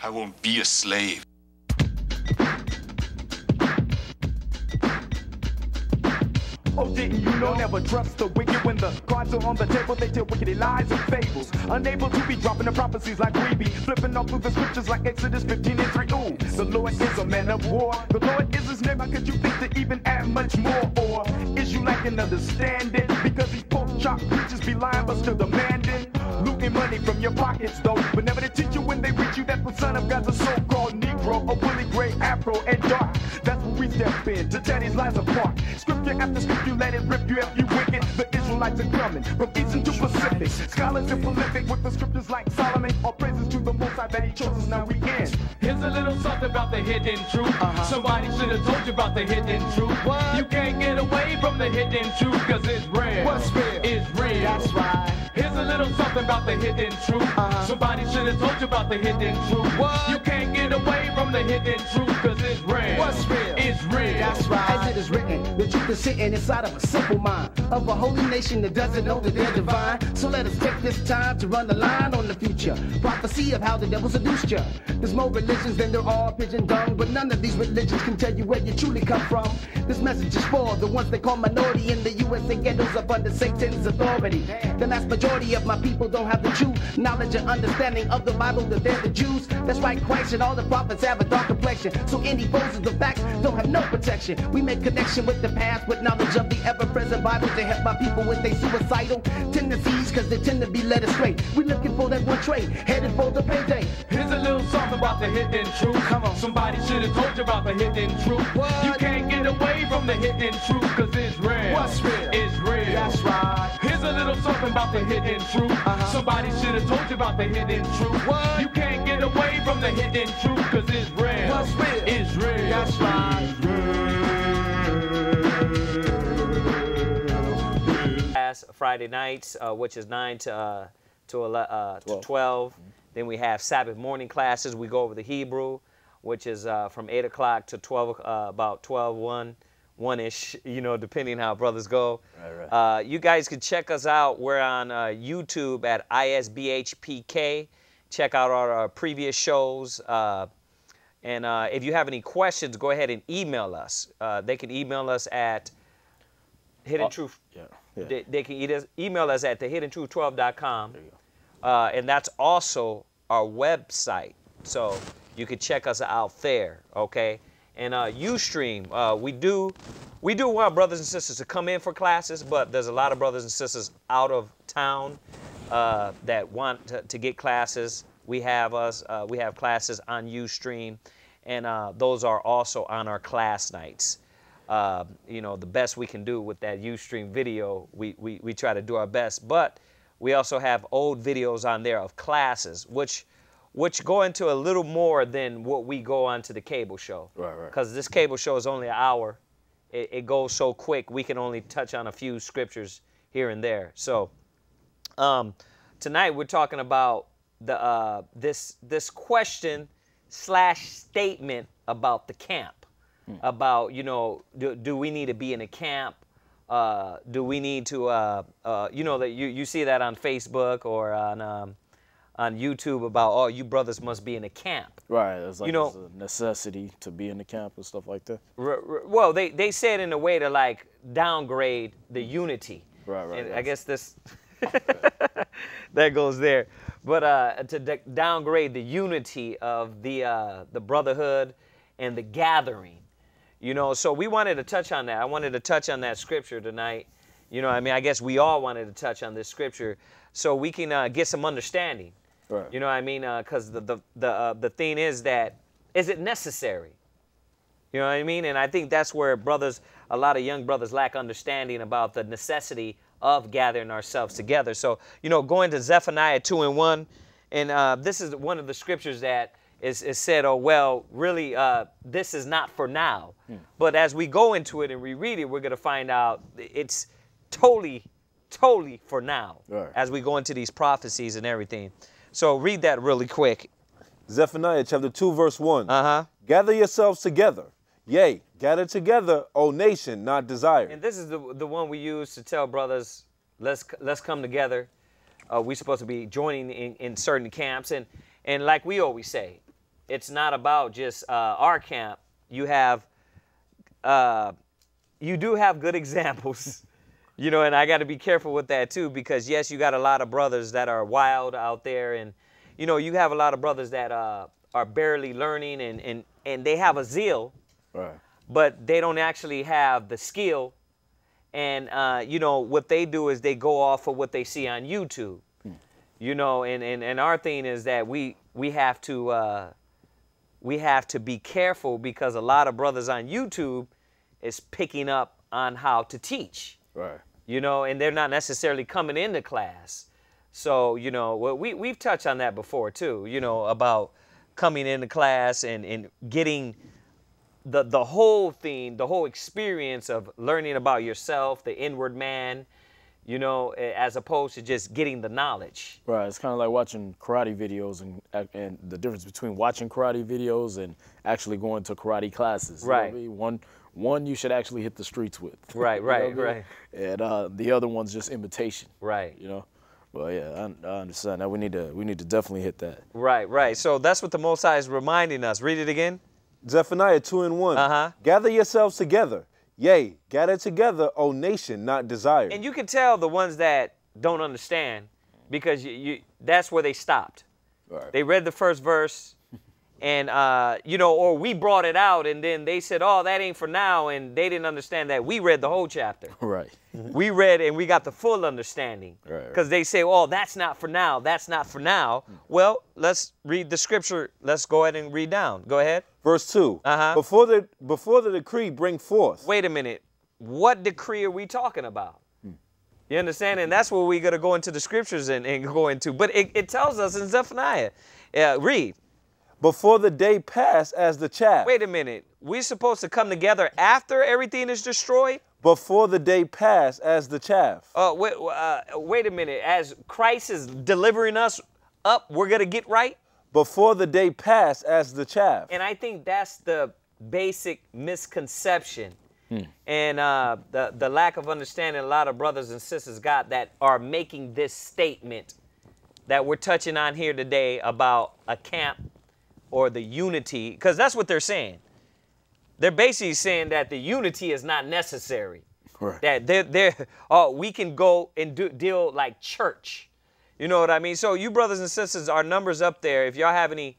I won't be a slave. Didn't you know? Never trust the wicked when the cards are on the table. They tell wicked lies and fables. Unable to be dropping the prophecies like we be. Flipping off through the scriptures like Exodus 15 and 3. Ooh, the Lord is a man of war. The Lord is his name. How could you think to even add much more? Or is you lacking understanding? Because these pork chop preachers be lying but still demanding. Looting money from your pockets though. But never to teach you when they reach you that the son of God's a so-called Negro. A woolly gray afro and dark. That's we step in to these lies apart. Scripture after scripture, let it rip you if you wicked. The Israelites are coming from Eastern to Pacific. Scholars are prolific with the scriptures like Solomon. All praises to the Most High that He chose us. Now we in. Here's a little something about the hidden truth. Uh-huh. Somebody should have told you about the hidden truth. You can't get away from the hidden truth, cause it's real. What's real? It's real. That's right. Here's a little something about the hidden truth. Uh-huh. Somebody should have told you about the hidden truth. You can't get away from the hidden truth, cause it's real. What's real? It's real. That's right. As it is written, the truth is sitting inside of a simple mind of a holy nation that doesn't know that they're divine. So let us take this time to run the line on the future. Prophecy of how the devil seduced you. There's more religions than there are pigeon dung, but none of these religions can tell you where you truly come from. This message is for the ones they call minority in the USA ghettos up under Satan's authority. The vast majority of my people don't have the true knowledge and understanding of the Bible that they're the Jews. That's right, Christ and all the prophets have a dark complexion. So any foes of the facts don't have no protection. We make connection with the past with knowledge of the ever-present Bible to help my people with their suicidal tendencies, cause they tend to be led astray. We looking for that one trait, headed for the payday. Here's a little something about the hidden truth. Come on. Somebody should have told you about the hidden truth. What? You can't get away from the hidden truth, cause it's real. What's real? It's real. That's right. Here's something about the hidden truth. Somebody should have told you about the hidden truth. What? You can't get away from the hidden truth, cause it's real. What's real? It's real. That's right. class Friday nights, uh, which is 9 to, uh, to, ele- uh, to 12. Then we have Sabbath morning classes. We go over the Hebrew, which is uh, from 8 o'clock to 12, uh, about 12, 1, 1-ish, you know, depending how brothers go. Right, Uh, you guys can check us out. We're on uh, YouTube at ISBHPK. Check out our, our previous shows. Uh, and uh, if you have any questions, go ahead and email us. Uh, they can email us at Hidden Truth. Yeah. yeah. They, they can email us at thehidden12.com. Uh, and that's also our website. So you can check us out there, okay? And uh, Ustream, uh, we do we do want brothers and sisters to come in for classes, but there's a lot of brothers and sisters out of town uh, that want to, to get classes. We have us uh, we have classes on Ustream, and uh, those are also on our class nights uh, you know, the best we can do with that Ustream video, we, we, we try to do our best. But we also have old videos on there of classes, which which go into a little more than what we go on to the cable show. Right, right. Because this cable show is only an hour. It, it goes so quick, we can only touch on a few scriptures here and there. So um, tonight we're talking about the uh, this this question slash statement about the camp about you know do, do we need to be in a camp uh, do we need to uh, uh, you know that you, you see that on facebook or on um, on youtube about oh you brothers must be in a camp. Right. It's like You know- it's a necessity to be in the camp and stuff like that. Well they, they say it in a way to like downgrade the unity. Right, right, and i guess this that goes there. But uh, to downgrade the unity of the uh, the brotherhood and the gathering you know? So we wanted to touch on that. I wanted to touch on that scripture tonight. You know i mean i guess we all wanted to touch on this scripture so we can uh, get some understanding Right. you know what i mean because the the the, uh, the thing is that is it necessary you know what I mean? And I think that's where brothers, a lot of young brothers lack understanding about the necessity of gathering ourselves together. So, you know, going to Zephaniah 2 and 1, and uh, this is one of the scriptures that is, is said, oh, well, really, uh, this is not for now. But as we go into it and reread it, we're going to find out it's totally, totally for now Right. as we go into these prophecies and everything. So read that really quick. Zephaniah chapter 2, verse 1. Uh-huh. Gather yourselves together. Yea, gather together, O nation, not desire. And this is the the one we use to tell brothers, let's let's come together. Uh, we're supposed to be joining in, in certain camps, and and like we always say, it's not about just uh, our camp. You have, uh, you do have good examples, you know, and I got to be careful with that too because yes, you got a lot of brothers that are wild out there, and you know, you have a lot of brothers that uh, are barely learning, and and and they have a zeal Right. but they don't actually have the skill. And uh, you know what they do is they go off of what they see on YouTube. You know, and, and, and our thing is that we we have to uh, we have to be careful because a lot of brothers on YouTube is picking up on how to teach Right. You know, and they're not necessarily coming into class. So, you know, well, we, we've touched on that before too, you know, about coming into class and, and getting the, the whole thing, the whole experience of learning about yourself, the inward man, you know, as opposed to just getting the knowledge. Right. It's kind of like watching karate videos and and the difference between watching karate videos and actually going to karate classes. you know I Right. mean? One one you should actually hit the streets with. Right, You know right, I mean? right. And uh, the other one's just imitation. Right. You know. Well, yeah, I, I understand that. We need to we need to definitely hit that. Right, right. So that's what the Most High is reminding us. Read it again. Zephaniah 2 and 1. Uh-huh. Gather yourselves together. Yea, gather together, O nation, not desire. And you can tell the ones that don't understand because you, you that's where they stopped. Right. They read the first verse, and uh, you know, or we brought it out, and then they said, "Oh, that ain't for now," and they didn't understand that we read the whole chapter. Right. we read and we got the full understanding. Right, right. Because they say, "Oh, that's not for now. That's not for now." Well, let's read the scripture. Let's go ahead and read down. Go ahead. Verse 2. Uh-huh. Before the before the decree bring forth. Wait a minute. What decree are we talking about? You understand? And that's where we're going to go into the scriptures and, and go into. But it, it tells us in Zephaniah. Uh, read. Before the day pass as the chaff. Wait a minute. We're supposed to come together after everything is destroyed? Before the day pass as the chaff. Uh, wait, uh, wait a minute. As Christ is delivering us up, we're going to get right? Before the day pass as the chaff. And I think that's the basic misconception and uh, the, the lack of understanding a lot of brothers and sisters got that are making this statement that we're touching on here today about a camp or the unity, because that's what they're saying. They're basically saying that the unity is not necessary. Right. That they're, they're, oh, we can go and do, deal like church. You know what I mean? So, you brothers and sisters, our numbers up there. If y'all have any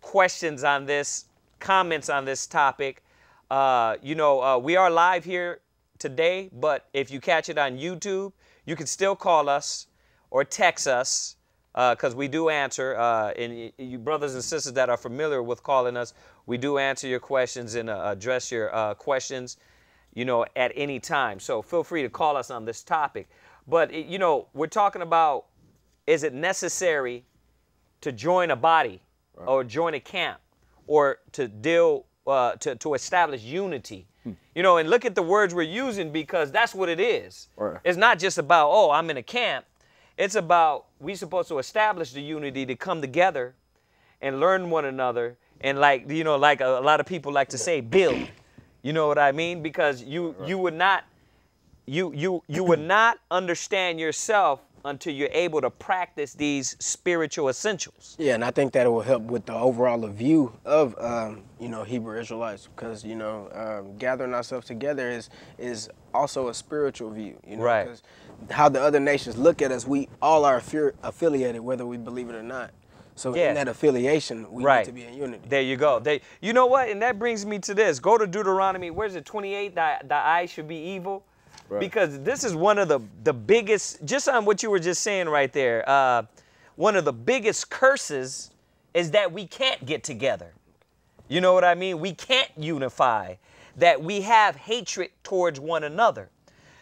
questions on this, comments on this topic, uh, you know, uh, we are live here today, but if you catch it on YouTube, you can still call us or text us because we do answer. Uh, and you brothers and sisters that are familiar with calling us, we do answer your questions and uh, address your uh, questions, you know, at any time. So feel free to call us on this topic. But, you know, we're talking about is it necessary to join a body or join a camp or to deal uh, to, to establish unity you know and look at the words we're using because that's what it is Right. it's not just about oh i'm in a camp it's about we supposed to establish the unity to come together and learn one another and like you know like a, a lot of people like to say build. You know what i mean? Because you you would not you you you would not understand yourself until you're able to practice these spiritual essentials Yeah, and I think that it will help with the overall view of um, you know Hebrew Israelites because you know um, gathering ourselves together is is also a spiritual view. You know, Right. 'cause how the other nations look at us, we all are affi- affiliated, whether we believe it or not. So Yeah. in that affiliation, we right need to be in unity. there you go they, you know what and that brings me to this go to deuteronomy where's it 28 the, the eye should be evil because this is one of the the biggest just on what you were just saying right there uh, one of the biggest curses is that we can't get together you know what I mean? We can't unify, that we have hatred towards one another.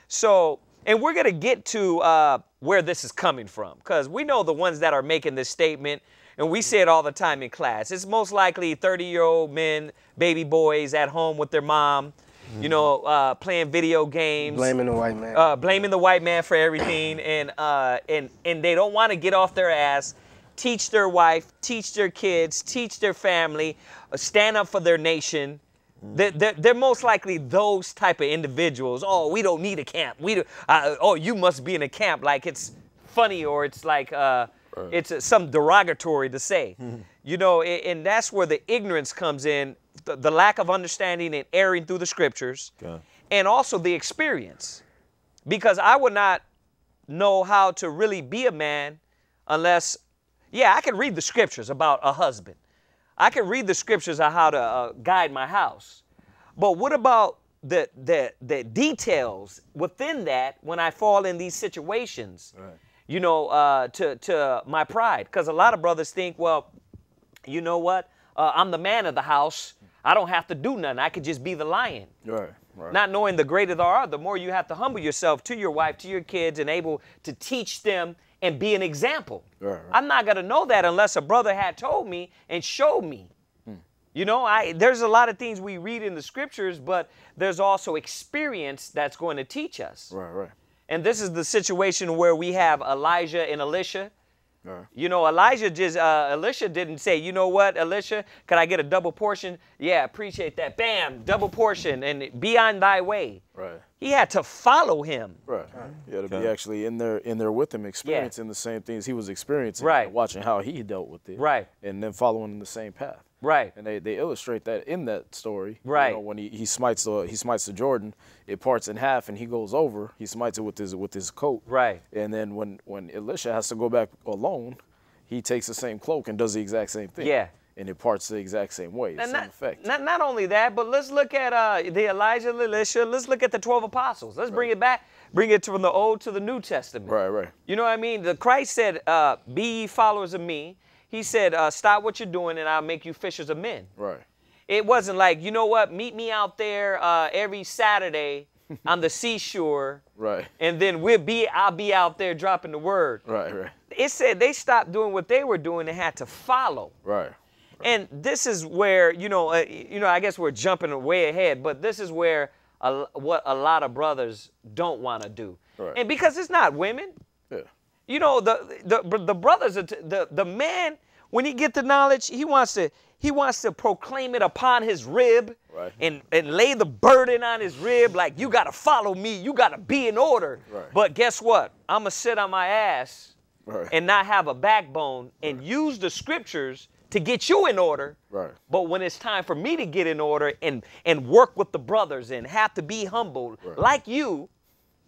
So, and we're going to get to uh, where this is coming from because we know the ones that are making this statement, and we say it all the time in class. It's most likely 30 year old men, baby boys at home with their mom, you know, uh, playing video games Blaming the white man. uh, blaming the white man for everything, and uh, and and they don't want to get off their ass teach their wife, teach their kids, teach their family, uh, stand up for their nation. They're, they're, they're most likely those type of individuals. Oh, we don't need a camp. We do, uh, oh, you must be in a camp. Like it's funny or it's like uh, it's uh, some derogatory to say. You know, a- and that's where the ignorance comes in, the, the lack of understanding and erring through the scriptures, Okay. and also the experience. Because I would not know how to really be a man unless, yeah, I can read the scriptures about a husband. I can read the scriptures on how to uh, guide my house. But what about the, the, the details within that when I fall in these situations? You know, uh, to, to my pride. Because a lot of brothers think, well, you know what? Uh, I'm the man of the house. I don't have to do nothing. I could just be the lion. Right. Right. Not knowing the greater thou art, the more you have to humble yourself to your wife, to your kids, and able to teach them and be an example. Right, right. I'm not gonna know that unless a brother had told me and showed me. Hmm. You know, I there's a lot of things we read in the scriptures, but there's also experience that's going to teach us. right. Right. And this is the situation where we have Elijah and Elisha. Right. You know, Elijah just, uh, Elisha didn't say, you know what, Elisha, can I get a double portion? Yeah, appreciate that. Bam, double portion, and be on thy way. Right. He had to follow him. Right. Yeah, to be actually in there, in there with him, experiencing the same things he was experiencing, Right. watching how he dealt with it, Right. and then following in the same path. Right. And they, they illustrate that in that story. you Right. know, when he, he smites the he smites the Jordan, it parts in half and he goes over. He smites it with his with his coat. Right. And then when when Elisha has to go back alone, he takes the same cloak and does the exact same thing. Yeah. And it parts the exact same way. And same not, effect. not, not only that, but let's look at uh, the Elijah, Elisha. Let's look at the 12 apostles. Let's bring it back, bring it from the Old to the New Testament. right. Right. You know what I mean? The Christ said, uh, "Be ye followers of me." He said, uh, "Stop what you're doing, and I'll make you fishers of men." Right. It wasn't like, you know what? Meet me out there uh, every Saturday on the seashore, Right. and then we'll be. I'll be out there dropping the word. Right. Right. It said they stopped doing what they were doing and had to follow. Right. And this is where you know, uh, you know, I guess we're jumping way ahead, but this is where a, what a lot of brothers don't want to do, Right. and because it's not women. Yeah. You know, the the the brothers, the the man, when he get the knowledge, he wants to he wants to proclaim it upon his rib, Right. and and lay the burden on his rib, like you gotta follow me, you gotta be in order. Right. But guess what? I'ma sit on my ass Right. and not have a backbone and use the scriptures to get you in order. Right. But when it's time for me to get in order and and work with the brothers and have to be humbled Right. like you,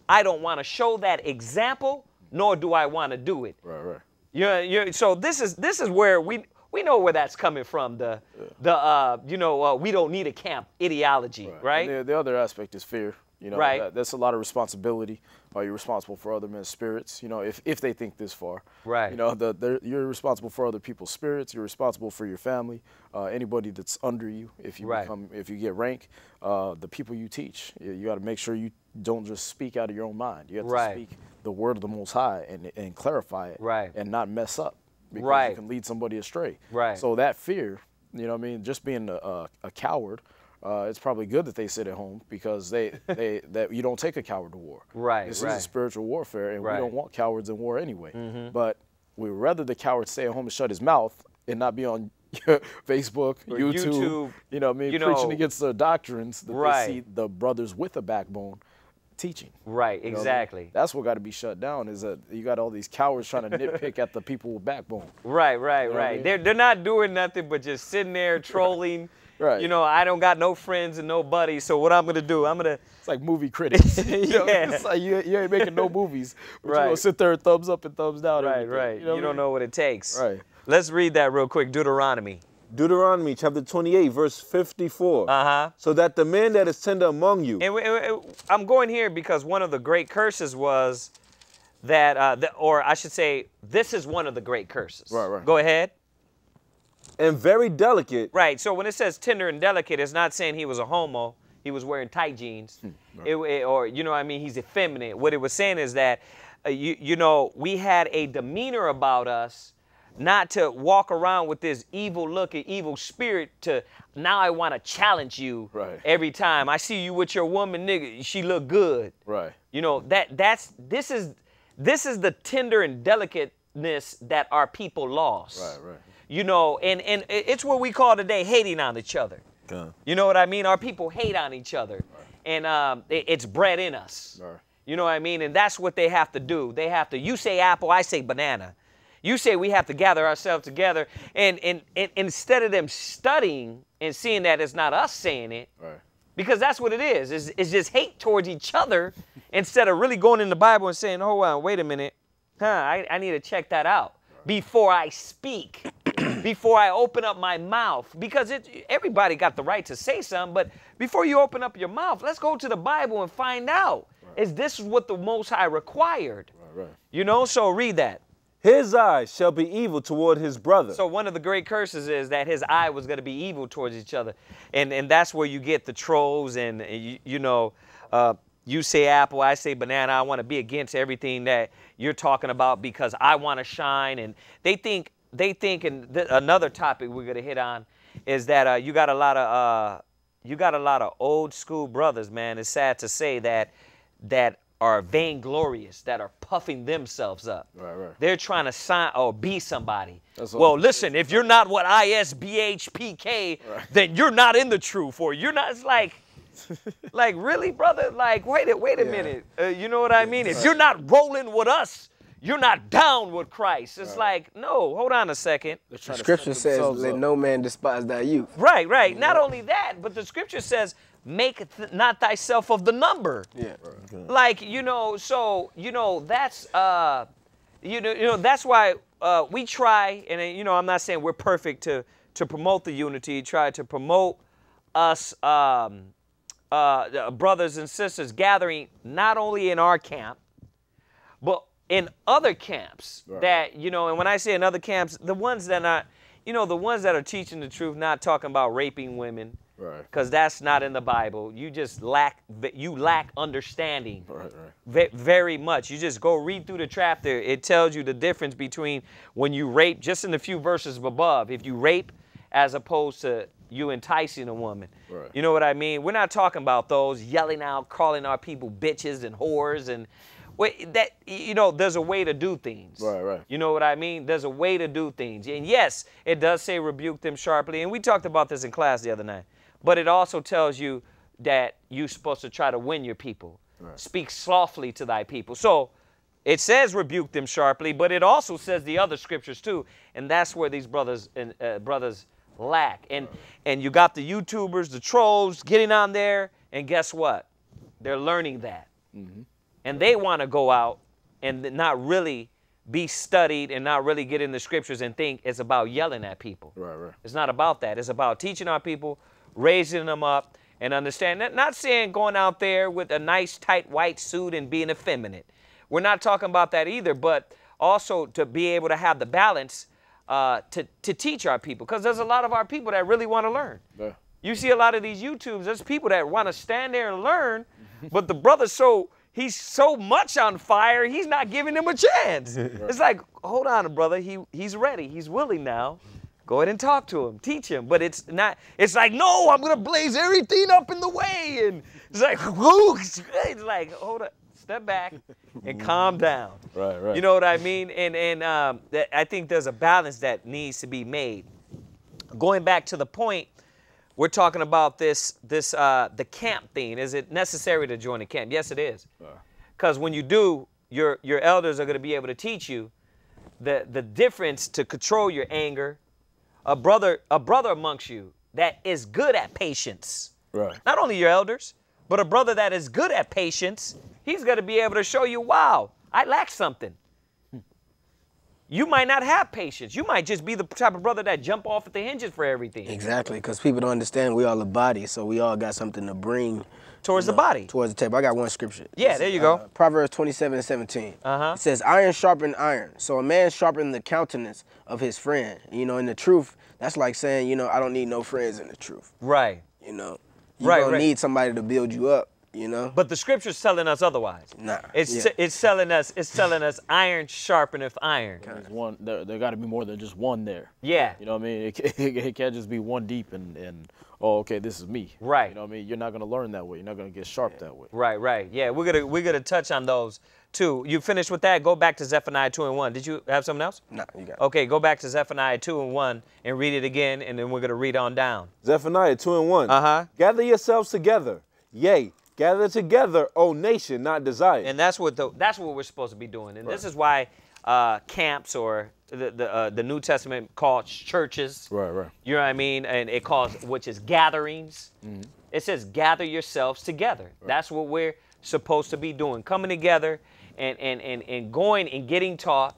I don't want to show that example, nor do I want to do it. Right. Right. Yeah, yeah. So this is this is where we we know where that's coming from. The the uh you know uh, we don't need a camp ideology, right? And the, the other aspect is fear. You know, Right. that, that's a lot of responsibility. Are you responsible for other men's spirits? You know, if, if they think this far. Right. You know, the, you're responsible for other people's spirits. You're responsible for your family, uh, anybody that's under you. If you Right. become, if you get rank, uh, the people you teach. You, you got to make sure you don't just speak out of your own mind. You have Right. to speak the word of the Most High and, and clarify it. Right. And not mess up. Because Right. You can lead somebody astray. Right. So that fear, you know what I mean, just being a, a, a coward, uh, it's probably good that they sit at home because they, they that you don't take a coward to war. Right, This right. is a spiritual warfare, and Right. Mm-hmm. we don't want cowards in war anyway. But we would rather the coward stay at home and shut his mouth and not be on Facebook, YouTube, YouTube, you know, I mean, you preaching know. against the doctrines that Right. they see the brothers with a backbone teaching. Right, You know what I mean? exactly. That's what got to be shut down. Is that you got all these cowards trying to nitpick at the people with backbone. Right, right, know what I right. mean? They're they're not doing nothing but just sitting there trolling. Right. You know, I don't got no friends and no buddies, so what I'm gonna do? I'm gonna It's like movie critics. You know, Yeah. It's like you, you ain't making no movies. But you Right. gonna sit there and thumbs up and thumbs down. right, right. You, what I don't mean? know what it takes. Right. Let's read that real quick. Deuteronomy. Deuteronomy chapter 28, verse 54. Uh huh. So that the man that is tender among you, And we, and I'm going here because one of the great curses was that, uh, the, or I should say, this is one of the great curses. Right, right. Go ahead. And very delicate, Right. So when it says tender and delicate, it's not saying he was a homo. He was wearing tight jeans, It- it- or you know, what I mean, he's effeminate. What it was saying is that, uh, you you know, we had a demeanor about us, not to walk around with this evil look, and evil spirit. To now, I want to challenge you Right. every time I see you with your woman, nigga. She look good. Right. You know that that's this is this is the tender and delicateness that our people lost. Right, right. You know, and, and it's what we call today hating on each other. You know what I mean? Our people hate on each other, and um, it- it's bred in us. Right. You know what I mean? And that's what they have to do. They have to. You say apple, I say banana. You say we have to gather ourselves together, and and, and instead of them studying and seeing that it's not us saying it, Right. because that's what it is. It's, it's just hate towards each other instead of really going in the Bible and saying, hold on, wait a minute. Huh, I, I need to check that out before I speak, before I open up my mouth. Because it, everybody got the right to say something, but before you open up your mouth, let's go to the Bible and find out. Is this what the Most High required? Right, right. You know, so read that. His eye shall be evil toward his brother. So one of the great curses is that his eye was going to be evil towards each other, and and that's where you get the trolls and you, you know, uh, you say apple, I say banana. I want to be against everything that you're talking about because I want to shine, and they think they think. And th- another topic we're going to hit on is that uh, you got a lot of uh, you got a lot of old school brothers, man. It's sad to say that that are vainglorious, that are puffing themselves up. Right, right. They're trying to sign or be somebody. That's well, listen, if you're not what ISBHPK, then you're not in the truth, or you're not. It's like, like really, brother. Like, wait a wait a minute. Uh, you know what I mean? If you're not rolling with us, you're not down with Christ. It's like, no, hold on a second. They're trying to Scripture says, "Let up. no man despise thy youth." Right, right. Not only that, but the scripture says, make th- not thyself of the number. Yeah. Like, you know, so, you know, that's, uh, you know, you know, that's why uh, we try, and, uh, you know, I'm not saying we're perfect to, to promote the unity, try to promote us, um, uh, brothers and sisters gathering not only in our camp, but in other camps that you know and when i say in other camps the ones that are you know the ones that are teaching the truth not talking about raping women Right. because that's not in the bible you just lack you lack understanding Right, right. very much you just go read through the chapter it tells you the difference between when you rape just in the few verses above if you rape as opposed to you enticing a woman Right. you know what i mean we're not talking about those yelling out calling our people bitches and whores and Wait, that you know, there's a way to do things. Right, right. You know what I mean? There's a way to do things. And yes, it does say rebuke them sharply. And we talked about this in class the other night. But it also tells you that you're supposed to try to win your people. Right. Speak softly to thy people. So it says rebuke them sharply, but it also says the other scriptures too. And that's where these brothers and uh, brothers lack. And and you got the YouTubers, the trolls getting on there, and guess what? They're learning that and they want to go out and not really be studied and not really get in the scriptures and think it's about yelling at people. Right, right. It's not about that. It's about teaching our people, raising them up, and understand. Not- Not saying going out there with a nice tight white suit and being effeminate. We're not talking about that either, but also to be able to have the balance uh, to, to teach our people. Because there's a lot of our people that really want to learn. Yeah. You see a lot of these YouTubes, there's people that want to stand there and learn, but the brother's so he's so much on fire, he's not giving them a chance. It's like, hold on, brother, he he's ready, he's willing now. Go ahead and talk to him, teach him. But it's not, it's like, no, I'm gonna blaze everything up in the way. And it's like, whoo, it's like, hold up, step back and calm down. Right, right. You know what I mean? And and um, that, I think there's a balance that needs to be made. Going back to the point, we're talking about this this uh, the camp thing. Is it necessary to join a camp? Yes, it is. Because when you do, your your elders are going to be able to teach you the the difference to control your anger. A brother a brother amongst you that is good at patience. Right. Not only your elders, but a brother that is good at patience. He's going to be able to show you, wow, I lack something. You might not have patience. You might just be the type of brother that jump off at the hinges for everything Exactly, because people don't understand we all a body, so we all got something to bring towards the body. towards the table. I got one scripture. Yeah, there you go. Uh, Proverbs 27 and 17. Uh-huh. It says, Iron sharpen iron. So a man sharpen the countenance of his friend. You know, in the truth, that's like saying, you know, I don't need no friends in the truth. Right. You know, you Right, don't right. need somebody to build you up. You know. But the scripture's telling us otherwise. Nah, It's yeah. it's telling us it's telling us iron sharpeneth iron. There's one. There, there got to be more than just one there. Yeah. You know what I mean? It, ca- it can't just be one deep and and oh okay this is me. Right. You know what I mean? You're not gonna learn that way. You're not gonna get sharp that way. Right, right. Yeah, we're gonna we're gonna touch on those too. You finished with that? Go back to Zephaniah two and one. Did you have something else? Nah, you got it. Okay, go back to Zephaniah two and one and read it again, and then we're gonna read on down. Zephaniah 2 and 1. Uh-huh. Gather yourselves together. Yea, gather together, O nation not desire. And that's what the that's what we're supposed to be doing. And this is why uh, camps or the the, uh, the New Testament calls churches. Right, right. You know what I mean? And it calls which is gatherings. It says gather yourselves together. That's what we're supposed to be doing. Coming together and and and, and going and getting taught.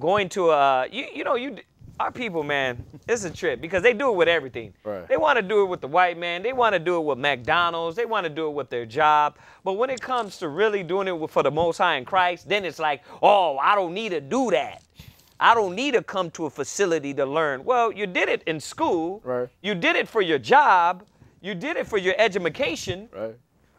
Going to a you you know you our people man it's a trip because they do it with everything. Right. they want to do it with the white man. They want to do it with mcdonald's. They want to do it with their job. But when it comes to really doing it for the most high in christ then it's like oh i don't need to do that. I don't need to come to a facility to learn. Well you did it in school. Right. you did it for your job. You did it for your education. Right.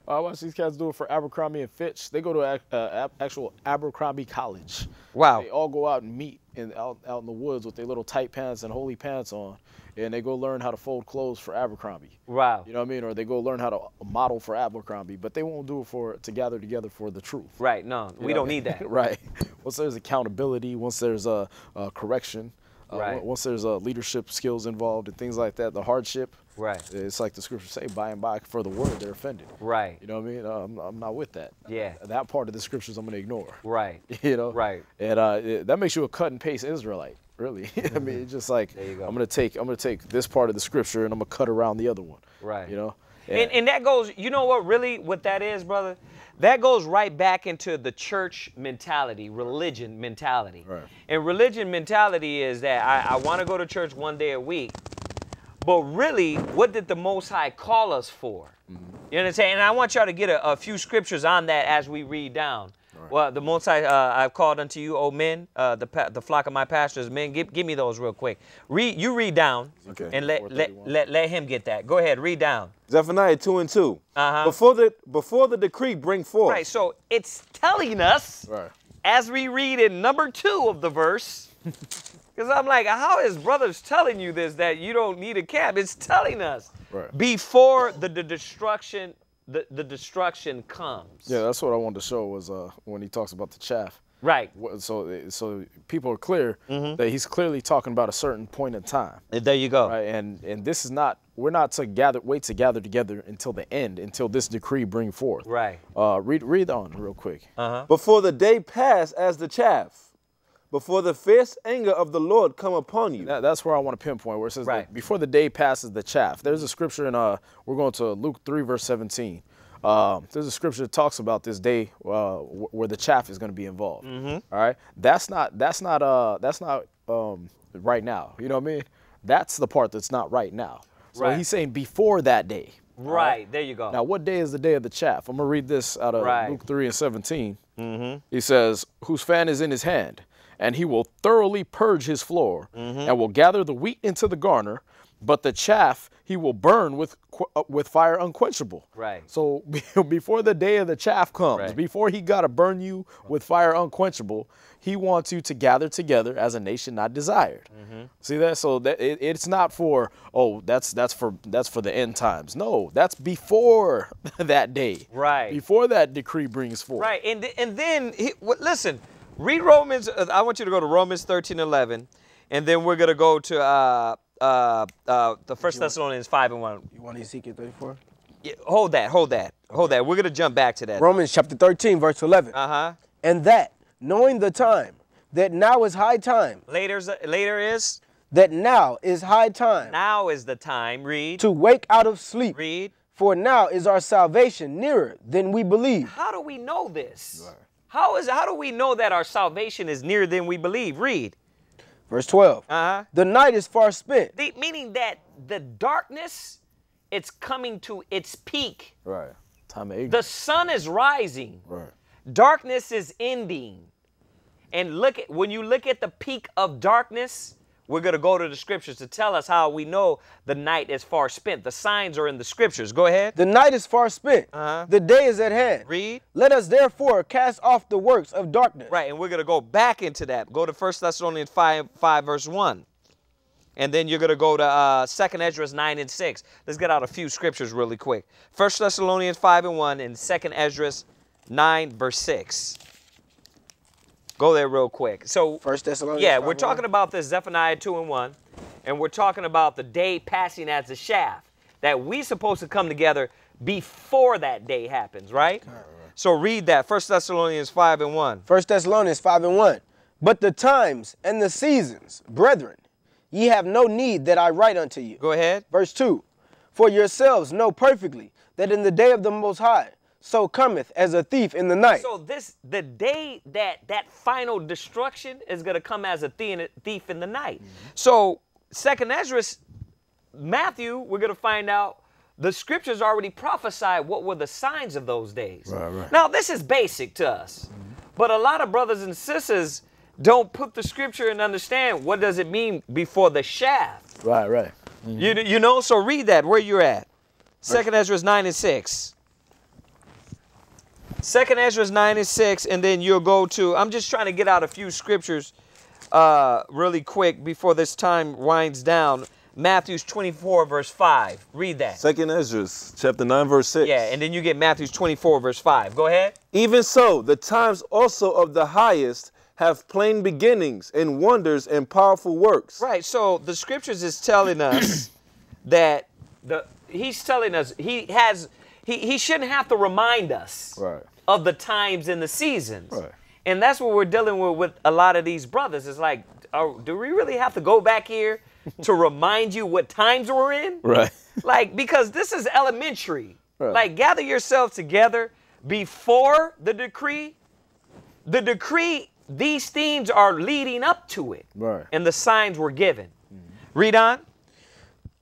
I watch these cats do it for Abercrombie and Fitch. They go to uh, actual Abercrombie College. Wow. They all go out and meet in out, out in the woods with their little tight pants and holy pants on, and they go learn how to fold clothes for Abercrombie. wow You know what I mean? Or they go learn how to model for Abercrombie, but they won't do it for to gather together for the truth. right no we You know? don't need that right. Once there's accountability, once there's a, a correction, uh, Right. once there's uh, leadership skills involved and things like that, the hardship. Right. It's like the scriptures say, by and by for the word they're offended. right You know what I mean? Uh, I'm, I'm not with that. Yeah. That part of the scriptures I'm gonna ignore. right You know. Right. And uh, it- that makes you a cut and paste Israelite. Really. I mean, it's just like go. I'm gonna take I'm gonna take this part of the scripture and I'm gonna cut around the other one. Right. You know. And, and that goes, you know what really what that is, brother? That goes right back into the church mentality, religion mentality. Right. And religion mentality is that I, I want to go to church one day a week, but really, what did the Most High call us for? You know what I'm saying? And I want y'all to get a, a few scriptures on that as we read down. Well, the Most High, uh, I've called unto you, O men, uh, the the flock of my pastors, men. Give, give me those real quick. Read, you read down, Okay. and let, let let let him get that. Go ahead, read down. Zephaniah 2 and 2. Uh-huh. Before the before the decree bring forth. Right, so it's telling us Right. as we read in number two of the verse, because I'm like, how is brothers telling you this that you don't need a camp? It's telling us Right. before the, the destruction, the, the destruction comes. Yeah, that's what I wanted to show was uh, when he talks about the chaff. Right. So, so people are clear Mm-hmm. that he's clearly talking about a certain point in time, There you go. right? And and this is not we're not to gather wait to gather together until the end, until this decree bring forth. Right. Uh, read read on real quick. Uh-huh. Before the day pass as the chaff. Before the fierce anger of the Lord come upon you. That, that's where I want to pinpoint where it says Right. before the day passes the chaff. There's a scripture in uh we're going to Luke three verse seventeen. Um, there's a scripture that talks about this day uh, where the chaff is going to be involved. Mm-hmm. All right, that's not that's not uh that's not um right now. You know what I mean? That's the part that's not right now. So Right. he's saying before that day. Right. There you go. Now, what day is the day of the chaff? I'm gonna read this out of Right. Luke 3 and 17. Mm-hmm. He says, "Whose fan is in his hand, and he will thoroughly purge his floor, Mm-hmm. and will gather the wheat into the garner, but the chaff he will burn with uh, with fire unquenchable." Right. So before the day of the chaff comes, Right. before he gotta burn you with fire unquenchable, he wants you to gather together as a nation not desired. Mm-hmm. See that? So that it, it's not for oh that's that's for that's for the end times. No, that's before that day. Right. Before that decree brings forth. Right, and and then he, listen, read Romans. Uh, I want you to go to Romans 13, 11, and then we're gonna go to uh, uh, uh, the First Thessalonians 5 and 1. You want Ezekiel 34? Yeah, hold that, hold that, hold that. We're gonna jump back to that. Romans chapter 13, verse 11. Uh huh. And that, knowing the time, that now is high time, Later's later is that now is high time now is the time. Read. to wake out of sleep. Read. For now is our salvation nearer than we believe. How do we know this? How is how do we know that our salvation is nearer than we believe? Read. Verse 12. Uh huh. The night is far spent. The, meaning that the darkness, it's coming to its peak. Right. Time of The sun is rising. Right. Darkness is ending. And look at when you look at the peak of darkness, we're going to go to the scriptures to tell us how we know the night is far spent. The signs are in the scriptures. Go ahead. The night is far spent. Uh-huh. The day is at hand. Read. Let us therefore cast off the works of darkness. Right, and we're going to go back into that. Go to 1 Thessalonians 5, 5 verse 1. And then you're going to go to uh, 2nd Ezra 9 and 6. Let's get out a few scriptures really quick. 1 Thessalonians 5 and 1 and 2nd Ezra 9 verse 6. Go there real quick. So First Thessalonians. yeah, we're talking 1. about this Zephaniah 2 and 1, and we're talking about the day passing as a shaft, that we supposed to come together before that day happens, right? So read that, First Thessalonians 5 and 1. First Thessalonians 5 and 1. But the times and the seasons, brethren, ye have no need that I write unto you. Go ahead. Verse 2 For yourselves know perfectly that in the day of the Most High, so cometh as a thief in the night. So this the day that that final destruction is going to come as a thi- thief in the night. Mm-hmm. So second Ezra, Matthew, we're going to find out the scriptures already prophesied what were the signs of those days. Right, right. Now this is basic to us, mm-hmm. but a lot of brothers and sisters don't put the scripture and understand what does it mean before the shaft. Right, right. Mm-hmm. You, you know, so read that where you're at. Second Ezra 9 and 6. Second Ezra 9 and 6, and then you'll go to, I'm just trying to get out a few scriptures uh, really quick before this time winds down. Matthew's 24, verse 5. Read that. Second Ezra, chapter 9, verse 6. Yeah, and then you get Matthew's 24, verse 5. Go ahead. Even so, the times also of the highest have plain beginnings and wonders and powerful works. Right. So the scriptures is telling us that the he's telling us he has he, he shouldn't have to remind us Right. Of the times and the seasons. Right. And that's what we're dealing with with a lot of these brothers. It's like, oh, do we really have to go back here to remind you what times we're in? Right. Like, because this is elementary. Right. Like, gather yourselves together before the decree. The decree, these themes are leading up to it. Right. And the signs were given. Read on.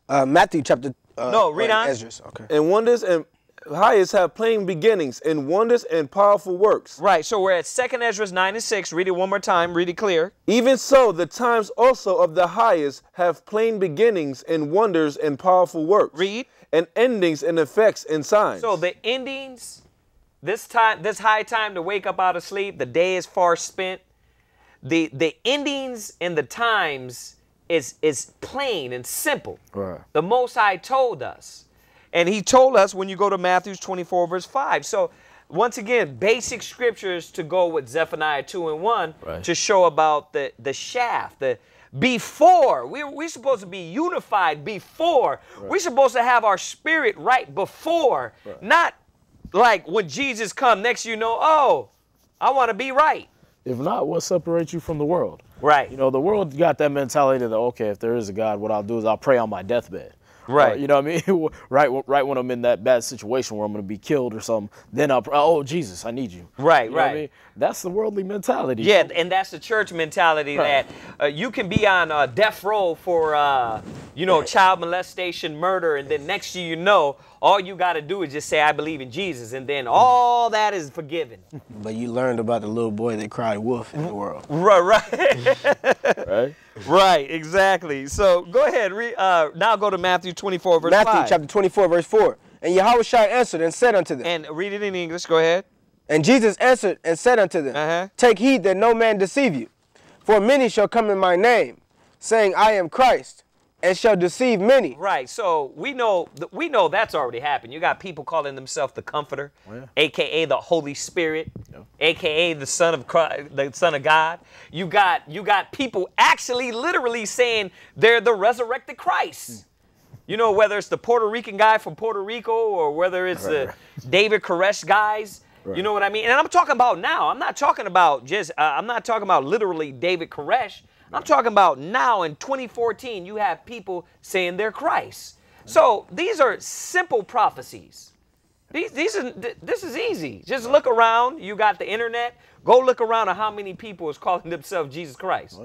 Uh, Matthew chapter. Uh, No, read wait, on. Esdras, okay. And wonders and highest have plain beginnings and wonders and powerful works. Right, so we're at 2nd Ezra 9 and 6. Read it one more time. Read it clear. Even so, the times also of the highest have plain beginnings and wonders and powerful works. Read. And endings and effects and signs. So the endings, this time, this high time to wake up out of sleep, the day is far spent. The the endings and the times is is plain and simple. Right. The Most High told us. And he told us when you go to Matthew 24, verse 5. So once again, basic scriptures to go with Zephaniah 2 and 1 Right. to show about the, the shaft, the before. We, we're supposed to be unified before. We're supposed to have our spirit right before. Not like when Jesus come next you know, oh, I want to be right. If not, what separates you from the world? Right. You know, the world got that mentality that okay, if there is a God, what I'll do is I'll pray on my deathbed. Right. Or, you know what I mean? right, right when I'm in that bad situation where I'm going to be killed or something, then I'll oh Jesus, I need you. Right, You know what right. I mean? That's the worldly mentality. Yeah, and that's the church mentality Right. that uh, you can be on uh, death row for, uh, you know, child molestation, murder, and then next year you know, all you got to do is just say, I believe in Jesus, and then all that is forgiven. But you learned about the little boy that cried wolf in the world. right, right, Right. right, exactly. So go ahead, re- uh, now go to Matthew 24, verse Matthew 5. chapter 24, verse 4. And Yahawashi answered and said unto them, And read it in English, go ahead. And Jesus answered and said unto them, Uh-huh. Take heed that no man deceive you. For many shall come in my name, saying, I am Christ, and shall deceive many. Right. So we know th- we know that's already happened. You got people calling themselves the Comforter, aka the Holy Spirit, aka the Son of Christ, the Son of God. You got you got people actually literally saying they're the resurrected Christ. You know whether it's the Puerto Rican guy from Puerto Rico or whether it's the David Koresh guys. You know what I mean? And I'm talking about now. I'm not talking about just. Uh, I'm not talking about literally David Koresh. I'm talking about now in 2014. You have people saying they're Christ. So these are simple prophecies. These, these are, th- this is easy. Just look around. You got the internet. Go look around at how many people is calling themselves Jesus Christ.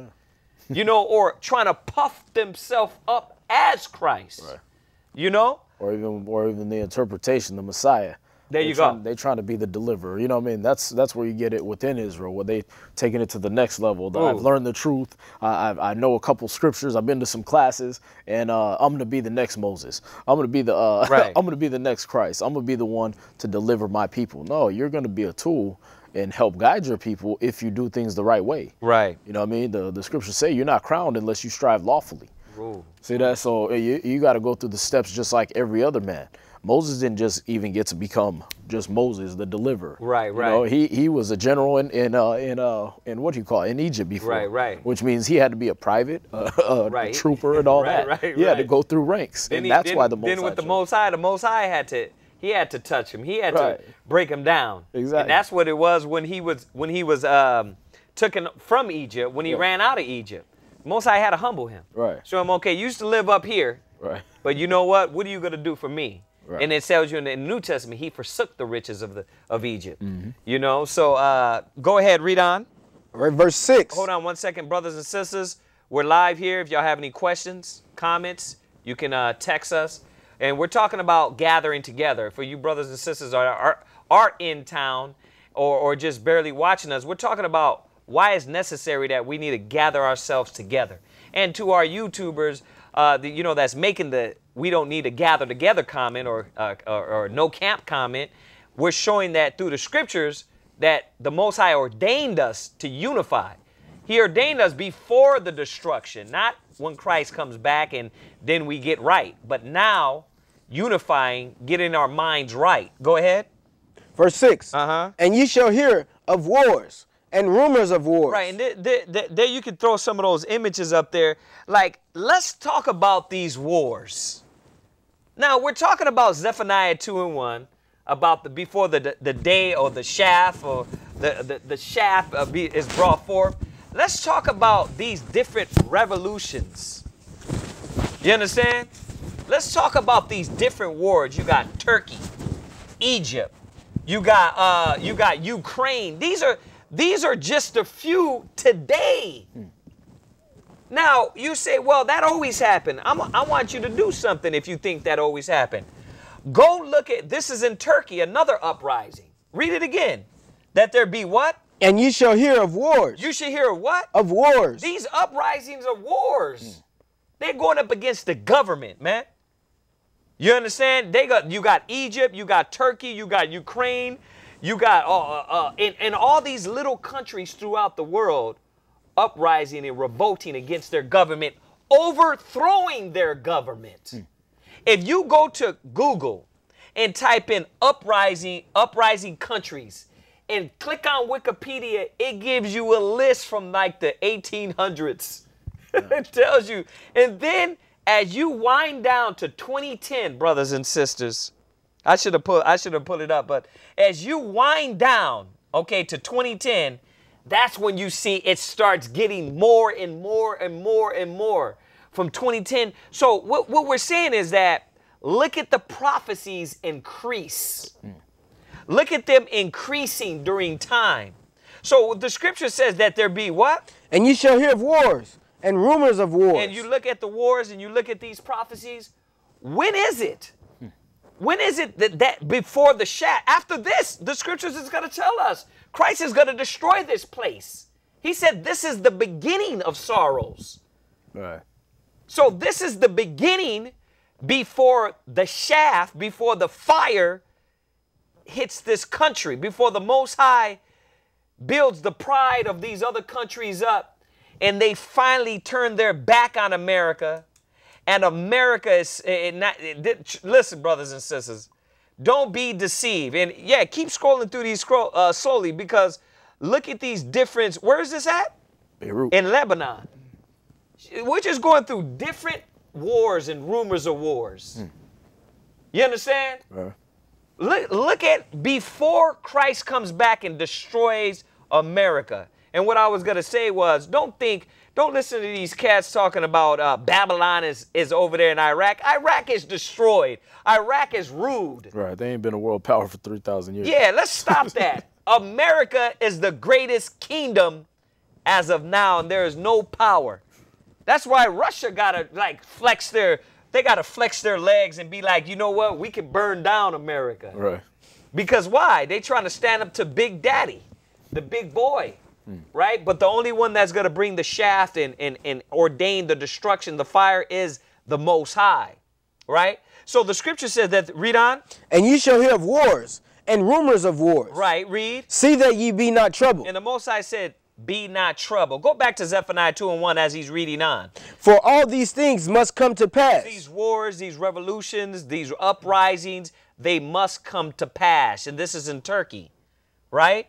You know, or trying to puff themselves up as Christ. You know? Or even, or even the interpretation, the Messiah. There you trying- go. They trying to be the deliverer. You know what I mean? That's that's where you get it within Israel, where they taking it to the next level. The- I've learned the truth. I, I I know a couple scriptures. I've been to some classes, and uh, I'm gonna be the next Moses. I'm gonna be the uh, Right. I'm gonna be the next Christ. I'm gonna be the one to deliver my people. No, you're gonna be a tool and help guide your people if you do things the right way. Right. You know what I mean? The the scriptures say you're not crowned unless you strive lawfully. Ooh. See that? So uh, you, you got to go through the steps just like every other man. Moses didn't just even get to become just Moses, the deliverer. Right, You know, right. he he was a general in in uh, in uh in what do you call it? in Egypt before. Right, right. Which means he had to be a private, uh, uh, Right. trooper, and all Right, that. right, he had to go through ranks, Then and he- that's then- why the Most then High with the. Most High, the Most High had to he had to touch him. He had Right. to break him down. Exactly. And that's what it was when he was when he was um, taken from Egypt when he Yeah. ran out of Egypt. Most High had to humble him. Right. Show him, okay, you used to live up here, Right. but you know what? What are you gonna do for me? Right. And it tells you in the New Testament, he forsook the riches of the of Egypt. Mm-hmm. You know. So uh, go ahead, read on. All right, verse 6. Hold on one second, brothers and sisters. We're live here. If y'all have any questions, comments, you can uh, text us. And we're talking about gathering together. For you brothers and sisters are, are, are in town or, or just barely watching us, we're talking about why it's necessary that we need to gather ourselves together. And to our YouTubers, uh, the, you know, that's making the we don't need to gather together comment or, uh, or, or no camp comment, we're showing that through the scriptures that the Most High ordained us to unify. He ordained us before the destruction, not when Christ comes back and then we get right, but now unifying, getting our minds right. Go ahead. Verse 6. Uh-huh. And ye shall hear of wars and rumors of wars. Right, and th- th- th- there you can throw some of those images up there. Like, let's talk about these wars. Now, we're talking about Zephaniah 2 and 1, about the before the, the day or the shaft or the, the, the shaft uh, is brought forth. Let's talk about these different revolutions. You understand? Let's talk about these different wars. You got Turkey, Egypt, you got uh, you got Ukraine. These are these are just a few today. Now you say, well, that always happened. I'm, I want you to do something if you think that always happened. Go look at this is in Turkey, another uprising. Read it again. That there be what? And ye shall hear of wars. You should hear of what? of wars. These uprisings are wars. They're going up against the government, man. You understand? They got you got Egypt, you got Turkey, you got Ukraine, you got uh, uh, uh, in all these little countries throughout the world uprising and revolting against their government, overthrowing their government. Hmm. If you go to Google and type in uprising uprising countries and click on Wikipedia, it gives you a list from like the 1800s. it tells you. And then as you wind down to 2010, brothers and sisters, I should have put I should have put it up, but as you wind down, okay, to 2010, that's when you see it starts getting more and more and more and more from 2010. So what, what we're saying is that look at the prophecies increase. Look at them increasing during time. So the scripture says that there be what? and you shall hear of wars and rumors of wars. And you look at the wars and you look at these prophecies. When is it? Hmm. When is it that, that before the shaft? After this, the scriptures is going to tell us Christ is going to destroy this place. He said this is the beginning of sorrows. Right. So this is the beginning before the shaft, before the fire hits this country, before the Most High builds the pride of these other countries up, and they finally turn their back on America, and America is eh, eh, not. eh, Listen, brothers and sisters, don't be deceived, and yeah, keep scrolling through these scroll uh, slowly because look at these different. Where is this at? Beirut. in Lebanon. We're just going through different wars and rumors of wars. You understand? Right. Look, look at before Christ comes back and destroys America. And what I was gonna say was, don't think, don't listen to these cats talking about uh, Babylon is is over there in Iraq. Iraq is destroyed. Iraq is rude. Right. They ain't been a world power for 3,000 years. Yeah, let's stop that. America is the greatest kingdom as of now, and there is no power. That's why Russia gotta like flex their they gotta flex their legs and be like, you know what, we can burn down America. Right. Because why? They trying to stand up to Big Daddy, the big boy, right? But the only one that's going to bring the shaft and, and, and ordain the destruction, the fire, is the Most High, right? So the scripture says that, read on. And ye shall hear of wars and rumors of wars. Right, read. See that ye be not troubled. And the Most High said, be not troubled. Go back to Zephaniah 2 and 1 as he's reading on. For all these things must come to pass. These wars, these revolutions, these uprisings, they must come to pass. And this is in Turkey, right?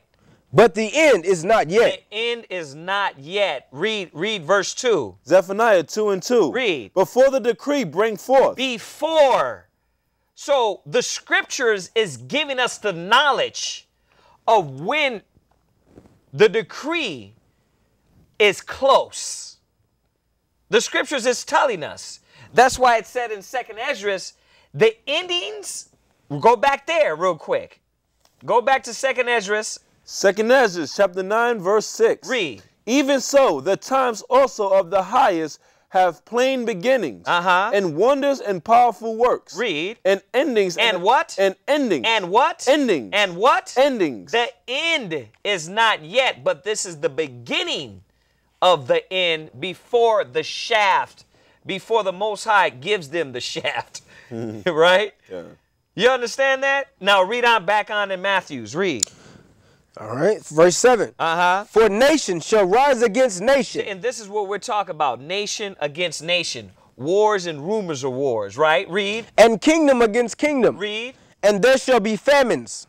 But the end is not yet. The end is not yet. Read, read verse 2. Zephaniah 2 and 2. Read. Before the decree bring forth. Before. So the scriptures is giving us the knowledge of when the decree is close. The scriptures is telling us. That's why it said in Second Esdras, the endings. we'll Go back there real quick. Go back to Second Esdras. Second Ezra chapter 9 verse 6. Read. Even so, the times also of the highest have plain beginnings Uh-huh. and wonders and powerful works. Read. And endings. And what? And endings. And what? Endings. And what? endings. The end is not yet, but this is the beginning of the end before the shaft, before the Most High gives them the shaft. right? Yeah. You understand that? Now read on back on in Matthews. Read. All right. Verse 7. Uh huh. For nation shall rise against nation. And this is what we're talking about nation against nation, wars and rumors of wars, right? Read. And kingdom against kingdom. Read. And there shall be famines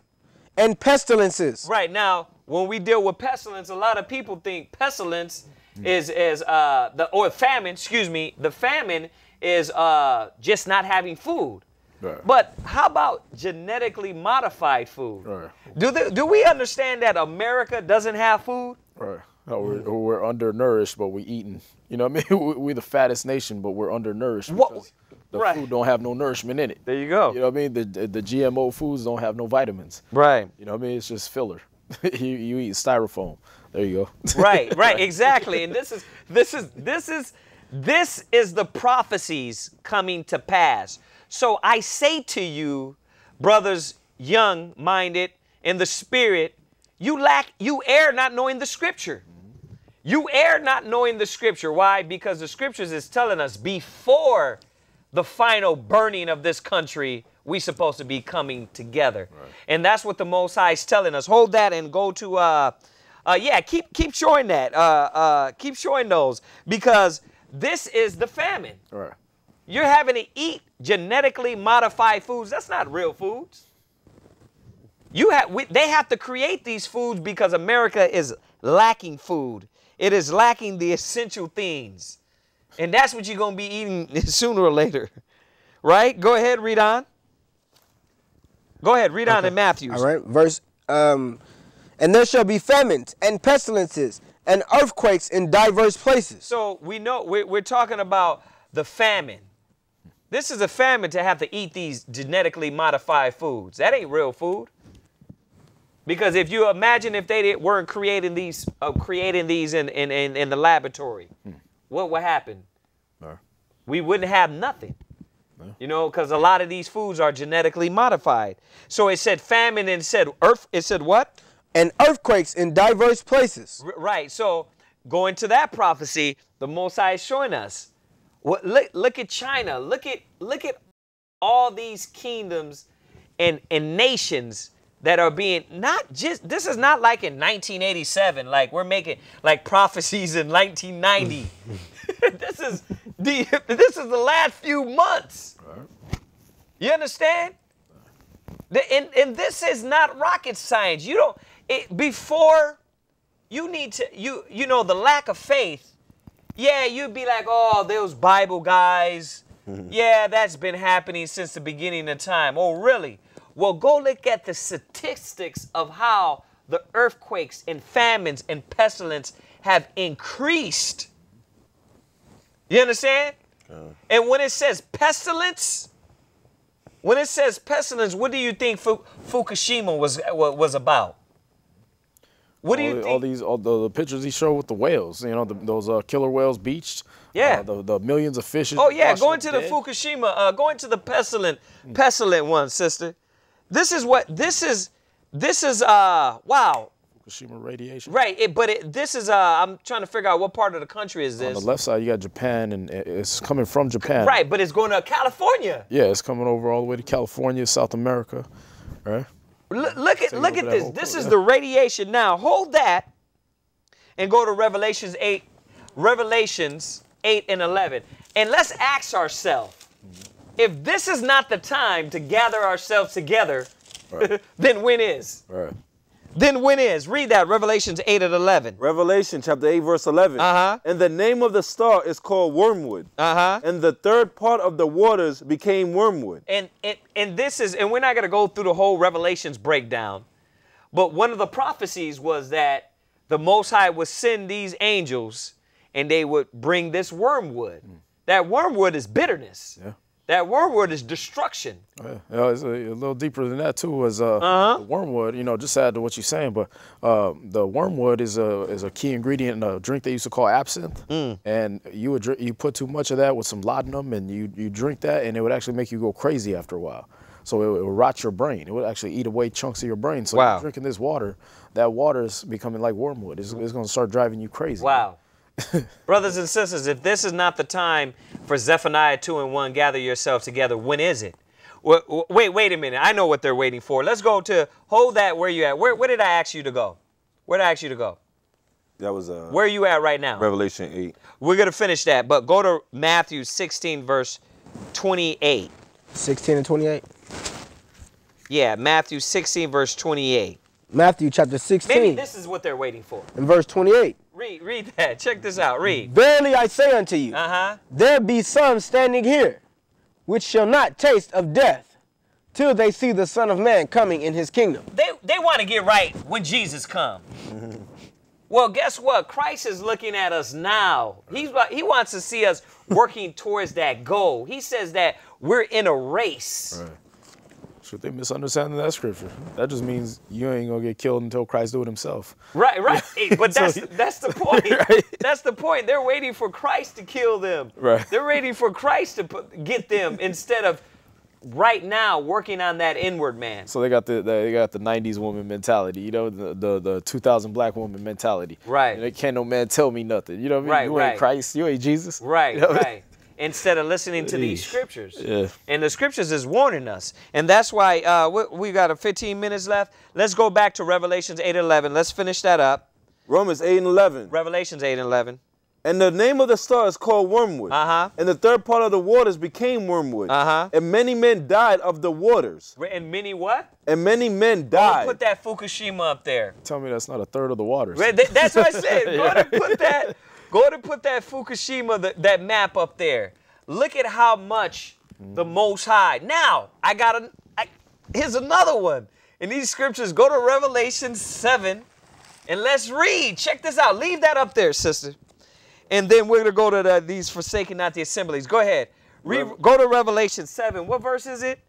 and pestilences. Right now, when we deal with pestilence, a lot of people think pestilence is is uh the or famine, excuse me, the famine is uh just not having food. Right. But how about genetically modified food? Right. Do the, do we understand that America doesn't have food? Right. No, we're, we're undernourished, but we're eating. You know what I mean? We- We're the fattest nation, but we're undernourished What- because the right. food don't have no nourishment in it. There you go. You know what I mean? The, the the GMO foods don't have no vitamins. Right. You know what I mean? It's just filler. you you eat styrofoam. There you go. right right exactly and this is this is this is this is the prophecies coming to pass so i say to you brothers young minded in the spirit you lack you err not knowing the scripture. You err not knowing the scripture. Why? Because the scriptures is telling us before the final burning of this country we supposed to be coming together. And that's what the most high is telling us. Hold that and go to uh uh yeah keep keep showing that uh uh keep showing those. Because this is the famine. Right. you're having to eat genetically modified foods that's not real foods you have we, they have to create these foods because america is lacking food it is lacking the essential things and that's what you're going to be eating sooner or later right go ahead read on go ahead read on in matthews All right. Verse um and there shall be famines and pestilences and earthquakes in diverse places. So we know we're, we're talking about the famine. This is a famine to have to eat these genetically modified foods. That ain't real food. Because if you imagine if they did, weren't creating these, uh, creating these in, in, in, in the laboratory, what would happen? Right. We wouldn't have nothing. You know, because a lot of these foods are genetically modified. So it said famine and said earth. It said what? And earthquakes in diverse places. R- Right. So going to that prophecy, the Most High is showing us. What, look, look at China. Look at look at all these kingdoms and and nations that are being not just. This is not like in 1987. Like we're making like prophecies in 1990. this is the this is the last few months. You understand? The- and, and this is not rocket science. You don't it, before you need to you you know the lack of faith. Yeah, you'd be like, oh, those Bible guys. Yeah, that's been happening since the beginning of time. Oh, really? Well, go look at the statistics of how the earthquakes and famines and pestilence have increased. You understand? Uh. And when it says pestilence, when it says pestilence, what do you think Fu- Fukushima was was about? What do all, you think? all these all the, the pictures he showed with the whales, you know, the, those uh, killer whales beached. Yeah. Uh, the, the millions of fishes. oh yeah, going to the dead. Fukushima, uh, going to the pestilent, pestilent one, sister. This is what this is. This is uh wow. Fukushima radiation. Right, it, but it, this is uh I'm trying to figure out what part of the country is this. On the left side, you got Japan, and it's coming from Japan. Right, but it's going to California. Yeah, it's coming over all the way to California, South America. Right. Look, look at look at this. whole This is yeah. the radiation. Now hold that, and go to Revelations eight, Revelations eight and eleven, and let's ask ourselves, if this is not the time to gather ourselves together, Right. then when is? Right. Then when is? Read that Revelations eight and eleven. Revelation chapter 8, verse 11. Uh-huh. And the name of the star is called wormwood. Uh huh. And the third part of the waters became wormwood. and, and and this is and we're not going to go through the whole revelations breakdown but one of the prophecies was that the most high would send these angels and they would bring this wormwood that wormwood is bitterness Yeah. That wormwood is destruction Yeah, yeah, it's a, a little deeper than that too. Was uh, Uh-huh. the wormwood? You know, just add to what you're saying, but uh, the wormwood is a is a key ingredient in a drink they used to call absinthe. Mm. And you would drink, you put too much of that with some laudanum, and you you drink that, and it would actually make you go crazy after a while. So it, would- it would rot your brain. It would actually eat away chunks of your brain. So Wow. you're drinking this water, that water is becoming like wormwood. It's, it's going to start driving you crazy. wow brothers and sisters if this is not the time for zephaniah 2 and 1 gather yourselves together when is it Wa- wa- Wait, wait a minute. I know what they're waiting for. Let's go to hold that where you at. Where, where did I ask you to go? Where did I ask you to go? That was uh, Where are you at right now? Revelation 8. We're going to finish that, but go to Matthew 16, verse 28. 16 and 28. Yeah, Matthew 16, verse 28. Matthew chapter 16 Maybe this is what they're waiting for. In verse 28. Read, read that. Check this out. Read. Verily I say unto you, Uh huh. there be some standing here, which shall not taste of death, till they see the Son of Man coming in his kingdom. They, they want to get right when Jesus comes. well, guess what? Christ is looking at us now. He's, he wants to see us working towards that goal. He says that we're in a race. Right. Should they misunderstanding that scripture? That just means you ain't gonna get killed until Christ do it himself. Right, right. But that's he- that's the point. Right. That's the point. They're waiting for Christ to kill them. Right. They're waiting for Christ to put, get them instead of right now working on that inward man. So they got the, the they got the '90s woman mentality, you know, the the, the 2000 black woman mentality. Right. And they can't no man tell me nothing. You know what I mean? Right, you right. ain't Christ. You ain't Jesus. Right, You know what I mean? right. Instead of listening to these scriptures. Yeah. And the scriptures is warning us. And that's why uh, we, we got a 15 minutes left. Let's go back to Revelations 8 and 11. Let's finish that up. Romans 8 and 11. Revelations 8 and 11. And the name of the star is called wormwood. Uh-huh. And the third part of the waters became wormwood. Uh-huh. And many men died of the waters. And many what? And many men Go died. put that Fukushima up there. Tell me that's not a third of the waters. That's what I said. Go to put that. Go to put that Fukushima th- that map up there. Look at how much the mm. Most High. Now I got a. I, here's another one. In these scriptures, go to Revelation seven, and let's read. Check this out. Leave that up there, sister. And then we're gonna go to the, these forsaken not the assemblies. Go ahead. Read, go to Revelation seven. What verse is it?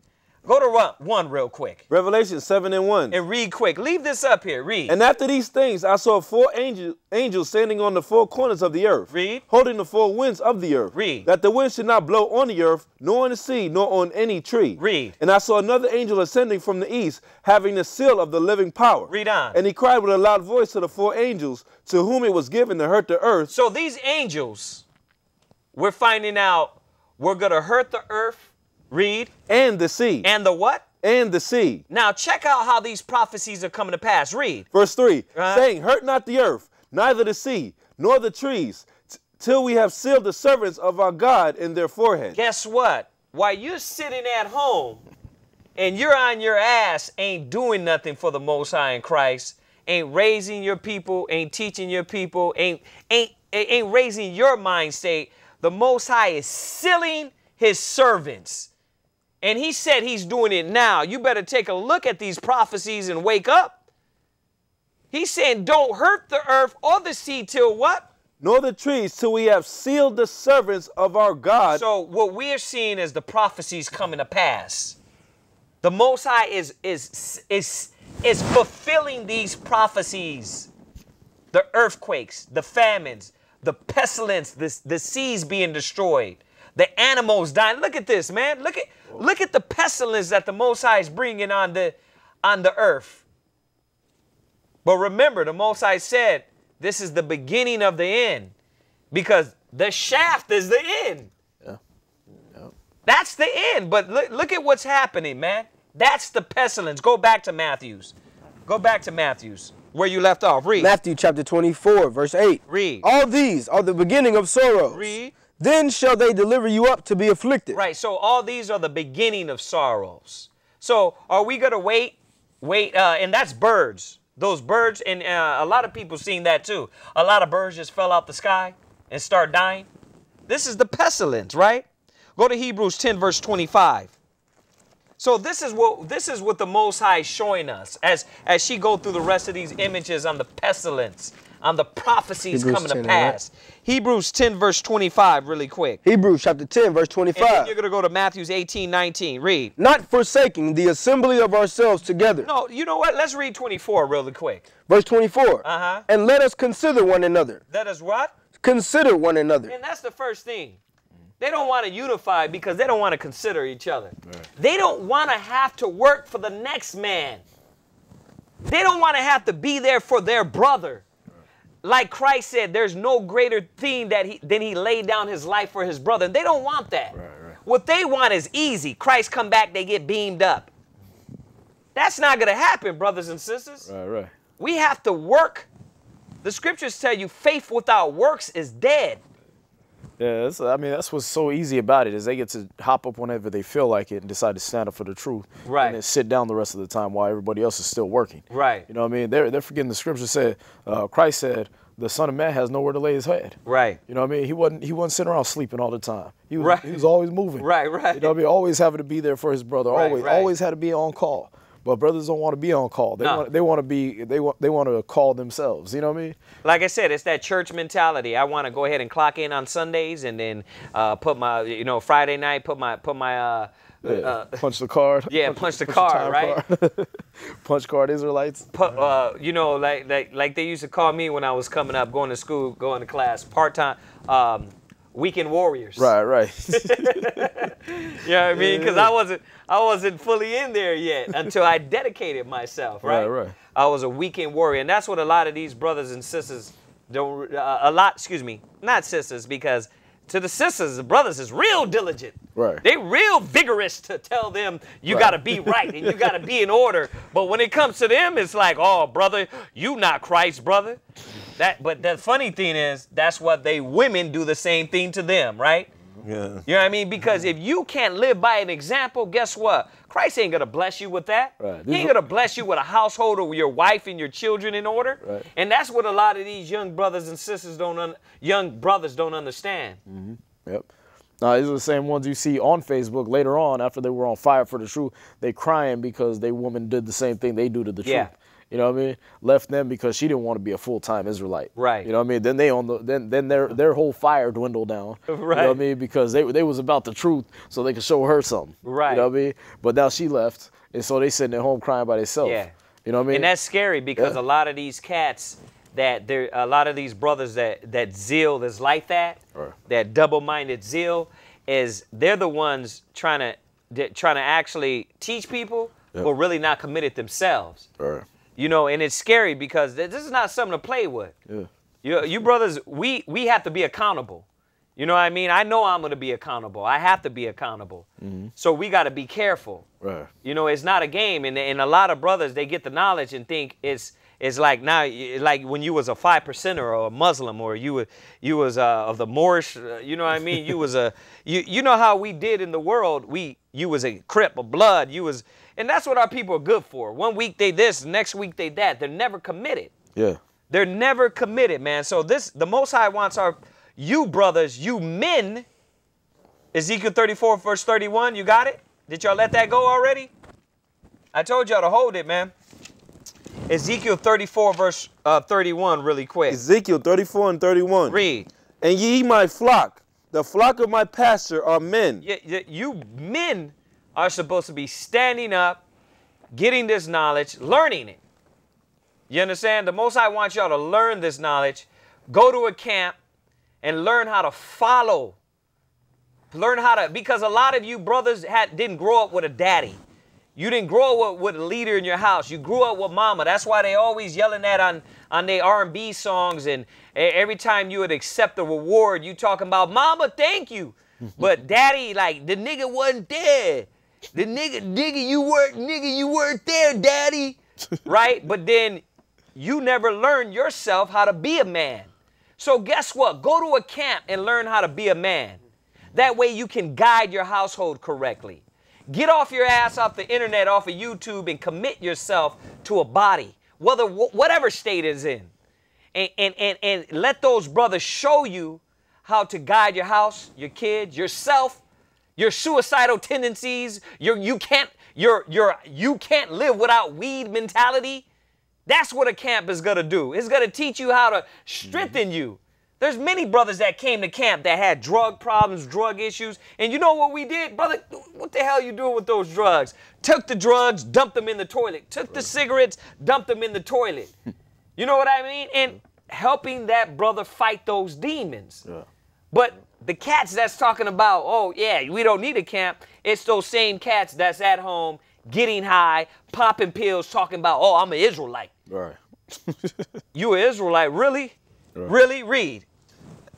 Go to one, one real quick Revelation 7 and 1. and read quick. Leave this up here. Read. And after these things, I saw four angel, angels standing on the four corners of the earth, Read. holding the four winds of the earth, Read. that the wind should not blow on the earth, nor on the sea, nor on any tree. Read. And I saw another angel ascending from the east, having the seal of the living power. Read on. And he cried with a loud voice to the four angels, to whom it was given to hurt the earth. So these angels, we're finding out we're gonna hurt the earth, read, and the sea, and the what? and the sea. Now check out how these prophecies are coming to pass. Read. Verse 3 Uh-huh. saying, Hurt not the earth, neither the sea, nor the trees, till we have sealed the servants of our God in their forehead. Guess what? While you're sitting at home and you're on your ass, ain't doing nothing for the Most High in Christ, ain't raising your people, ain't teaching your people, ain't ain't ain't raising your mind state. The Most High is sealing His servants. And he said he's doing it now. You better take a look at these prophecies and wake up. He's saying, don't hurt the earth or the sea till what? Nor the trees, till we have sealed the servants of our God. So what we're seeing is the prophecies coming to pass. The Most High is is is is fulfilling these prophecies. The earthquakes, the famines, the pestilence, the, the seas being destroyed, the animals dying. Look at this, man. Look at Look at the pestilence that the Most High is bringing on the on the earth. But remember, the Most High said, "This is the beginning of the end," because the shaft is the end. Yeah. That's the end. But look, look at what's happening, man. That's the pestilence. Go back to Matthew's. Go back to Matthew's, where you left off. Read. Matthew chapter 24, verse 8. Read. All these are the beginning of sorrows. Read. Then shall they deliver you up to be afflicted. Right. So all these are the beginning of sorrows. So are we gonna wait? Wait, uh, and that's birds. Those birds, and uh, a lot of people seen that too. A lot of birds just fell out the sky and start dying. This is the pestilence, right? Go to Hebrews 10, verse 25. So this is what this is what the Most High is showing us as as she go through the rest of these images on the pestilence, on the prophecies Hebrews coming 10, to right? pass. Hebrews 10, verse 25, really quick. Hebrews chapter 10, verse And then 25. you're going to go to Matthew's 18, 19. Read. Not forsaking the assembly of ourselves together. No, you know what? Let's read 24 really quick. Verse 24. Uh-huh. And let us consider one another. That is what? Consider one another. And that's the first thing. They don't want to unify because they don't want to consider each other. They don't want to have to work for the next man. They don't want to have to be there for their brother. Like Christ said, there's no greater thing that he, than he laid down his life for his brother. And they don't want that. What they want is easy. Christ come back, they get beamed up. That's not going to happen, brothers and sisters. Right, right. We have to work. The scriptures tell you faith without works is dead. Yeah, that's, I mean that's what's so easy about it is they get to hop up whenever they feel like it and decide to stand up for the truth, Right. And then sit down the rest of the time while everybody else is still working, Right. You know what I mean? They're they're forgetting the scripture said, uh, Christ said, the Son of Man has nowhere to lay his head. Right. You know what I mean? He wasn't he wasn't sitting around sleeping all the time. He was Right. he was always moving. Right, right. You know what I mean? Always having to be there for his brother. Right, always right. always had to be on call. But brothers don't want to be on call. They No. want they want to be they want they want to call themselves. You know what I mean? Like I said, it's that church mentality. I want to go ahead and clock in on Sundays and then uh, put my, you know, Friday night, put my, put my, uh, Yeah. uh, punch the card. yeah, punch the your card, right? card. punch card Israelites. put, uh, you know, like, like, like they used to call me when I was coming up, going to school, going to class, part time, um, weekend warriors. Right, right. You know what I mean? Because I wasn't, I wasn't fully in there yet until I dedicated myself. Right. Right, right. I was a weekend warrior, and that's what a lot of these brothers and sisters don't. Uh, a lot, excuse me, not sisters, because to the sisters, the brothers is real diligent. Right. They real vigorous to tell them you Right. got to be right and you got to be in order. But when it comes to them, it's like, oh, brother, you not Christ, brother. That. But the funny thing is, that's what they women do the same thing to them, right? Yeah. You know what I mean? Because if you can't live by an example, guess what? Christ ain't gonna bless you with that. Right. He ain't gonna bless you with a household or your wife and your children in order. Right. And that's what a lot of these young brothers and sisters don't, un- young brothers don't understand. Mm-hmm. Yep. Now these are the same ones you see on Facebook later on after they were on fire for the truth. They crying because they woman did the same thing they do to the Yeah. truth. You know what I mean? Left them because she didn't want to be a full time Israelite. Right. You know what I mean? Then they on the then then their their whole fire dwindled down. Right. You know what I mean? Because they they was about the truth so they could show her something. Right. You know what I mean? But now she left and so they sitting at home crying by themselves. Yeah. You know what I mean? And that's scary because Yeah. a lot of these cats that there a lot of these brothers that that zeal is like that, Right. that double-minded zeal is they're the ones trying to trying to actually teach people Yep. but really not committed themselves. Right. You know, and it's scary because this is not something to play with. Yeah. You, you brothers, we we have to be accountable. You know what I mean? I know I'm going to be accountable. I have to be accountable. Mm-hmm. So we got to be careful. Right. You know, it's not a game, and, and a lot of brothers they get the knowledge and think it's it's like now like when you was a five percenter or a Muslim or you were you was uh, of the Moorish. Uh, you know what I mean? you was a you you know how we did in the world. We you was a Crip of blood. You was and that's what our people are good for. One week they this, next week they that. They're never committed. Yeah. They're never committed, man. So this the Most High wants our you brothers, you men. Ezekiel 34 verse 31. You got it? Did y'all let that go already? I told y'all to hold it, man. Ezekiel 34 verse uh, 31, really quick. Ezekiel 34 and 31. Read. And ye my flock, the flock of my pasture are men. Y- y- you men are supposed to be standing up, getting this knowledge, learning it. You understand? The Most High wants y'all to learn this knowledge, go to a camp, and learn how to follow Learn how to because a lot of you brothers had didn't grow up with a daddy. You didn't grow up with a leader in your house. You grew up with mama. That's why they always yelling that on on their R&B songs and every time you would accept a reward, you talking about mama, thank you. But daddy, like the nigga wasn't there. The nigga, nigga, you weren't, nigga, you weren't there, daddy. right? But then you never learned yourself how to be a man. So guess what? Go to a camp and learn how to be a man. That way you can guide your household correctly. Get off your ass off the internet, off of YouTube, and commit yourself to a body, whether whatever state is in, and and and, and let those brothers show you how to guide your house, your kids, yourself, your suicidal tendencies. Your you can't your your you can't live without weed mentality. That's what a camp is gonna do. It's gonna teach you how to strengthen mm-hmm. you. There's many brothers that came to camp that had drug problems, drug issues, and you know what we did, brother? What the hell you doing with those drugs? Took the drugs, dumped them in the toilet. Took the cigarettes, dumped them in the toilet. You know what I mean? And helping that brother fight those demons. But the cats that's talking about, oh yeah, we don't need a camp. It's those same cats that's at home getting high, popping pills, talking about, oh, I'm an Israelite. Right. You an Israelite? Really? Right. Really? Read.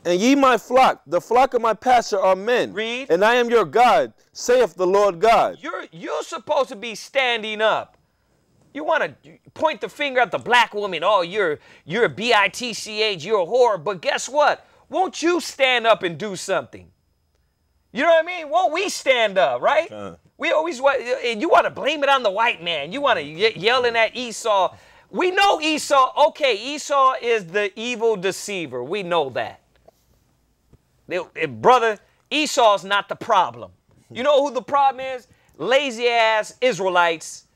And ye my flock, the flock of my pasture are men. Read. And I am your God, saith the Lord God. You're you're supposed to be standing up. You want to point the finger at the black woman. Oh, you're you're a bitch. You're a whore. But guess what? Won't you stand up and do something? You know what I mean? Won't we stand up, right? We always want. and You want to blame it on the white man. You want to ye- yelling at Esau. We know Esau. Okay, Esau is the evil deceiver. We know that. They- eh, brother, Esau's not the problem. You know who the problem is? Lazy ass Israelites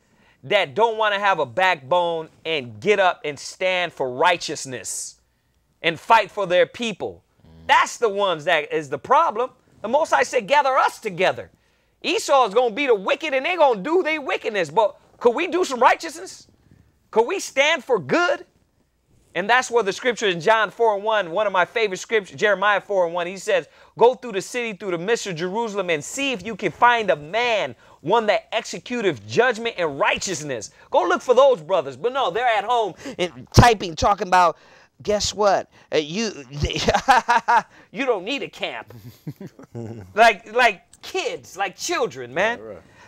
that don't want to have a backbone and get up and stand for righteousness and fight for their people. That's the ones that is the problem. The Most High said, gather us together. Esau is going to be the wicked and they're going to do their wickedness. But could we do some righteousness? Could we stand for good? And that's where the scripture in John 4 and 1, one of my favorite scriptures, Jeremiah 4 and 1, he says, Go through the city, through the midst of Jerusalem, and see if you can find a man, one that executeth judgment and righteousness. Go look for those brothers. But no, they're at home and typing, talking about, guess what? Uh, you you don't need a camp. like like kids, like children, man.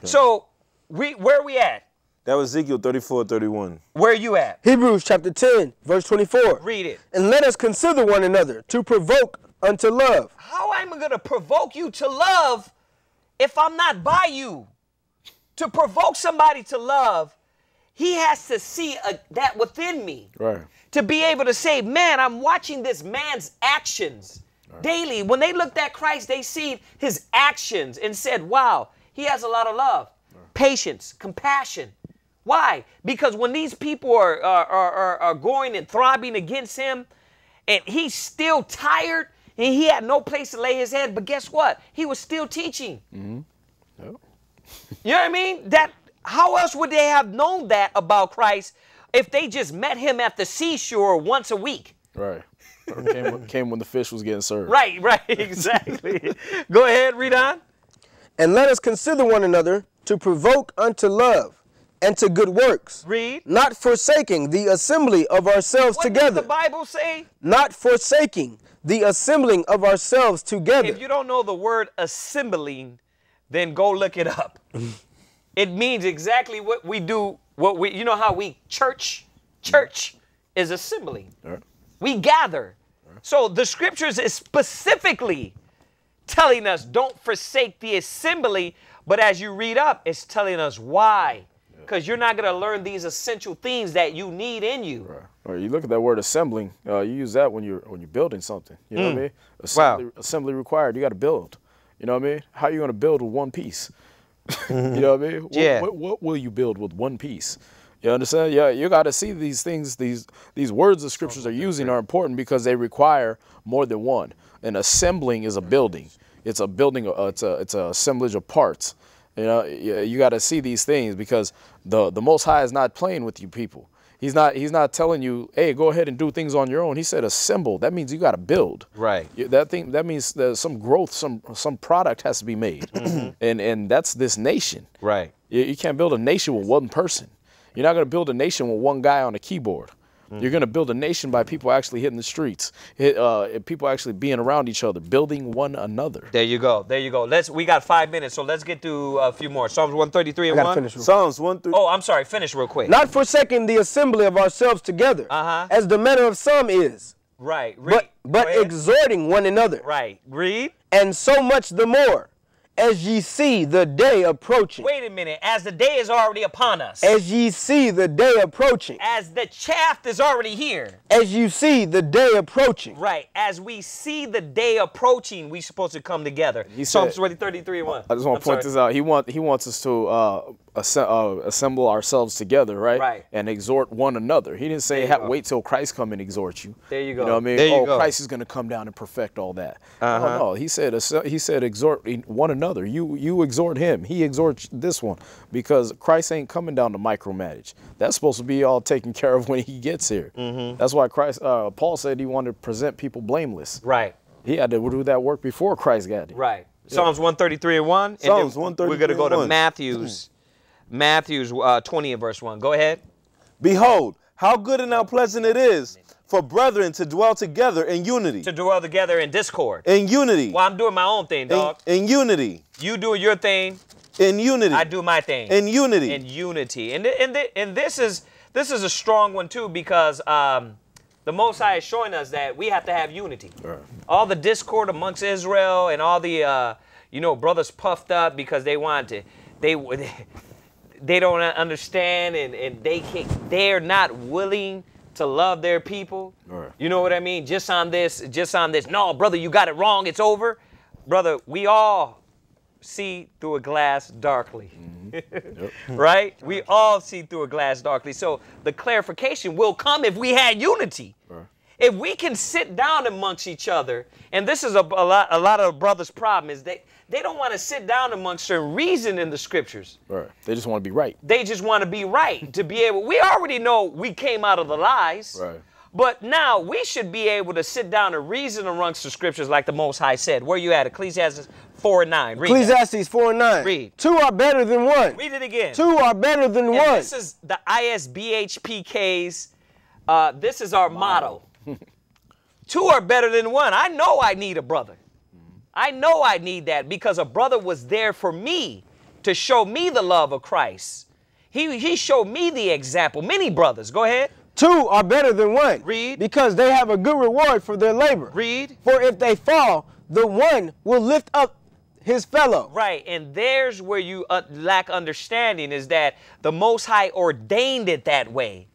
So we where we at? That was Ezekiel 34, 31. Where you at? Hebrews chapter 10, verse 24. Read it. And let us consider one another to provoke unto love. How am I going to provoke you to love if I'm not by you? To provoke somebody to love, he has to see a, that within me. Right. To be able to say, man, I'm watching this man's actions daily. When they looked at Christ, they seen his actions and said, wow, he has a lot of love, patience, compassion. Why? Because when these people are, are, are, are, going and throbbing against him, and he's still tired, and he had no place to lay his head, but guess what? He was still teaching. Mm-hmm. You know what I mean? That how else would they have known that about Christ if they just met him at the seashore once a week? Right. Came, when- came when the fish was getting served. Right, right, exactly. Go ahead, read on. And let us consider one another to provoke unto love and to good works. Read. Not forsaking the assembly of ourselves together. What together. does the Bible say? Not forsaking the assembling of ourselves together. If you don't know the word assembling, then go look it up. it means exactly what we do. What we, you know, how we church, church is assembling. Right. We gather. So the scriptures is specifically telling us don't forsake the assembly, but as you read up, it's telling us why. Because you're not going to learn these essential things that you need in you. Right. Or you look at that word assembling. Uh, you use that when you're when you're building something. You know what I mean? Wow. Assembly, assembly required. You got to build. You know what I mean? How are you going to build with one piece? you know what I mean? What- Yeah. What, what, will you build with one piece? You understand? Yeah. You got to see these things. These these words the scriptures are using are important because they require more than one. And assembling is a building. It's a building. Uh, it's a it's a assemblage of parts. You know, you, you got to see these things because the the Most High is not playing with you people. He's not he's not telling you, hey, go ahead and do things on your own. He said assemble. That means you got to build. Right. That thing that means there's some growth, some some product has to be made, mm-hmm. and and that's this nation. Right. You, you can't build a nation with one person. You're not going to build a nation with one guy on a keyboard. You're going to build a nation by people actually hitting the streets, hit, uh, people actually being around each other, building one another. There you go. There you go. Let's. We got five minutes, so let's get through a few more. Psalms 133 and gotta one. finish. real Psalms 1 through Oh, I'm sorry. Finish real quick. Not forsaking the assembly of ourselves together, Uh-huh. as the manner of some is, Right. Read. but but exhorting one another, Right. Read. and so much the more, as ye see the day approaching. Wait a minute. As the day is already upon us. As ye see the day approaching. As the chaff is already here. As you see the day approaching. Right. As we see the day approaching, we supposed to come together. He Psalms said- 33 and 1. I just want to point sorry. this out. He want he wants us to uh, asse- uh, assemble ourselves together, right? Right. And exhort one another. He didn't say you wait till Christ come and exhort you. There you go. You go. know what I mean? There you oh, go. Christ is going to come down and perfect all that. Uh-huh. No, no. He said he said exhort one another. You you exhort him. He exhorts this one because Christ ain't coming down to micromanage. That's supposed to be all taken care of when he gets here. Mm-hmm. That's why Christ uh, Paul said he wanted to present people blameless. Right. He had to do that work before Christ got it. Right. Psalms 133 and 1. and Psalms then 133 We're going to go and to 1. Matthew's. Matthew's uh, 20 and verse 1. Go ahead. Behold, how good and how pleasant it is for brethren to dwell together in unity. To dwell together in discord. In unity. Well, I'm doing my own thing, In, dog. in unity. You doing your thing. In unity. I do my thing. In unity. in unity. And and and this is this is a strong one too because um, the Most High is showing us that we have to have unity. All the discord amongst Israel and all the uh, you know brothers puffed up because they wanted to they they don't understand and, and they can't, they're not willing to love their people. Right. You know what I mean? Just on this, just on this. No, brother, you got it wrong. It's over. Brother, we all see through a glass darkly. Mm-hmm. right? We all see through a glass darkly. So the clarification will come if we had unity. If we can sit down amongst each other, and this is a, a lot a lot of brothers' problem is they they don't want to sit down amongst and reason in the scriptures. Right. They just want to be right. They just want to be right to be able. We already know we came out of the lies. Right. But now we should be able to sit down and reason amongst the scriptures like the Most High said. Where you at? Ecclesiastes 4 and 9. Read that. Ecclesiastes 4 and 9. Read. Two are better than one. Read it again. Two are better than And one. This is the ISBHPK's. Uh, this is our motto. Two are better than one. I know I need a brother. I know I need that because a brother was there for me to show me the love of Christ. He, he showed me the example. Many brothers. Go ahead. Two are better than one. Read. Because they have a good reward for their labor. Read. For if they fall, the one will lift up his fellow. Right, and there's where you uh, lack understanding is that the Most High ordained it that way.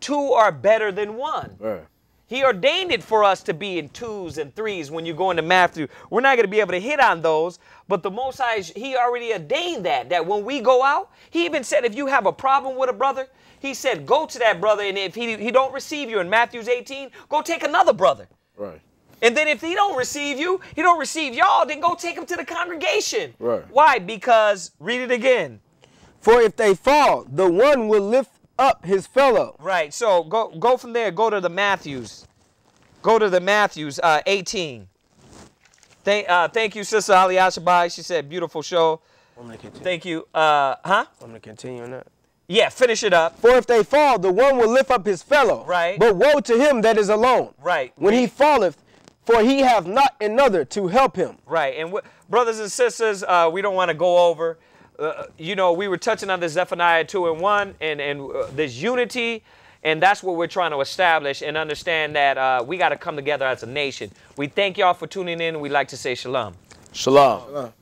Two are better than one. Right. He ordained it for us to be in twos and threes when you go into Matthew. We're not going to be able to hit on those, but the Most High, He already ordained that. That when we go out, He even said if you have a problem with a brother, He said go to that brother, and if he, he don't receive you in Matthew's 18, go take another brother. Right. And then if he don't receive you, he don't receive y'all, then go take him to the congregation. Right. Why? Because read it again. For if they fall, the one will lift up his fellow. Right. So go go from there. Go to the Matthews. Go to the Matthews uh, 18. Thank uh, thank you, Sister Ali Ashabai. She said beautiful show. I'm going to continue. Thank you. Uh, huh? I'm going to continue on that. Yeah. Finish it up. For if they fall, the one will lift up his fellow. Right. But woe to him that is alone. Right. When he falleth, for he hath not another to help him. Right. And w- brothers and sisters, uh, we don't want to go over. Uh, you know, we were touching on this Zephaniah 2 and 1 and, and uh, this unity. And that's what we're trying to establish and understand that uh, we got to come together as a nation. We thank y'all for tuning in. We'd like to say shalom. Shalom.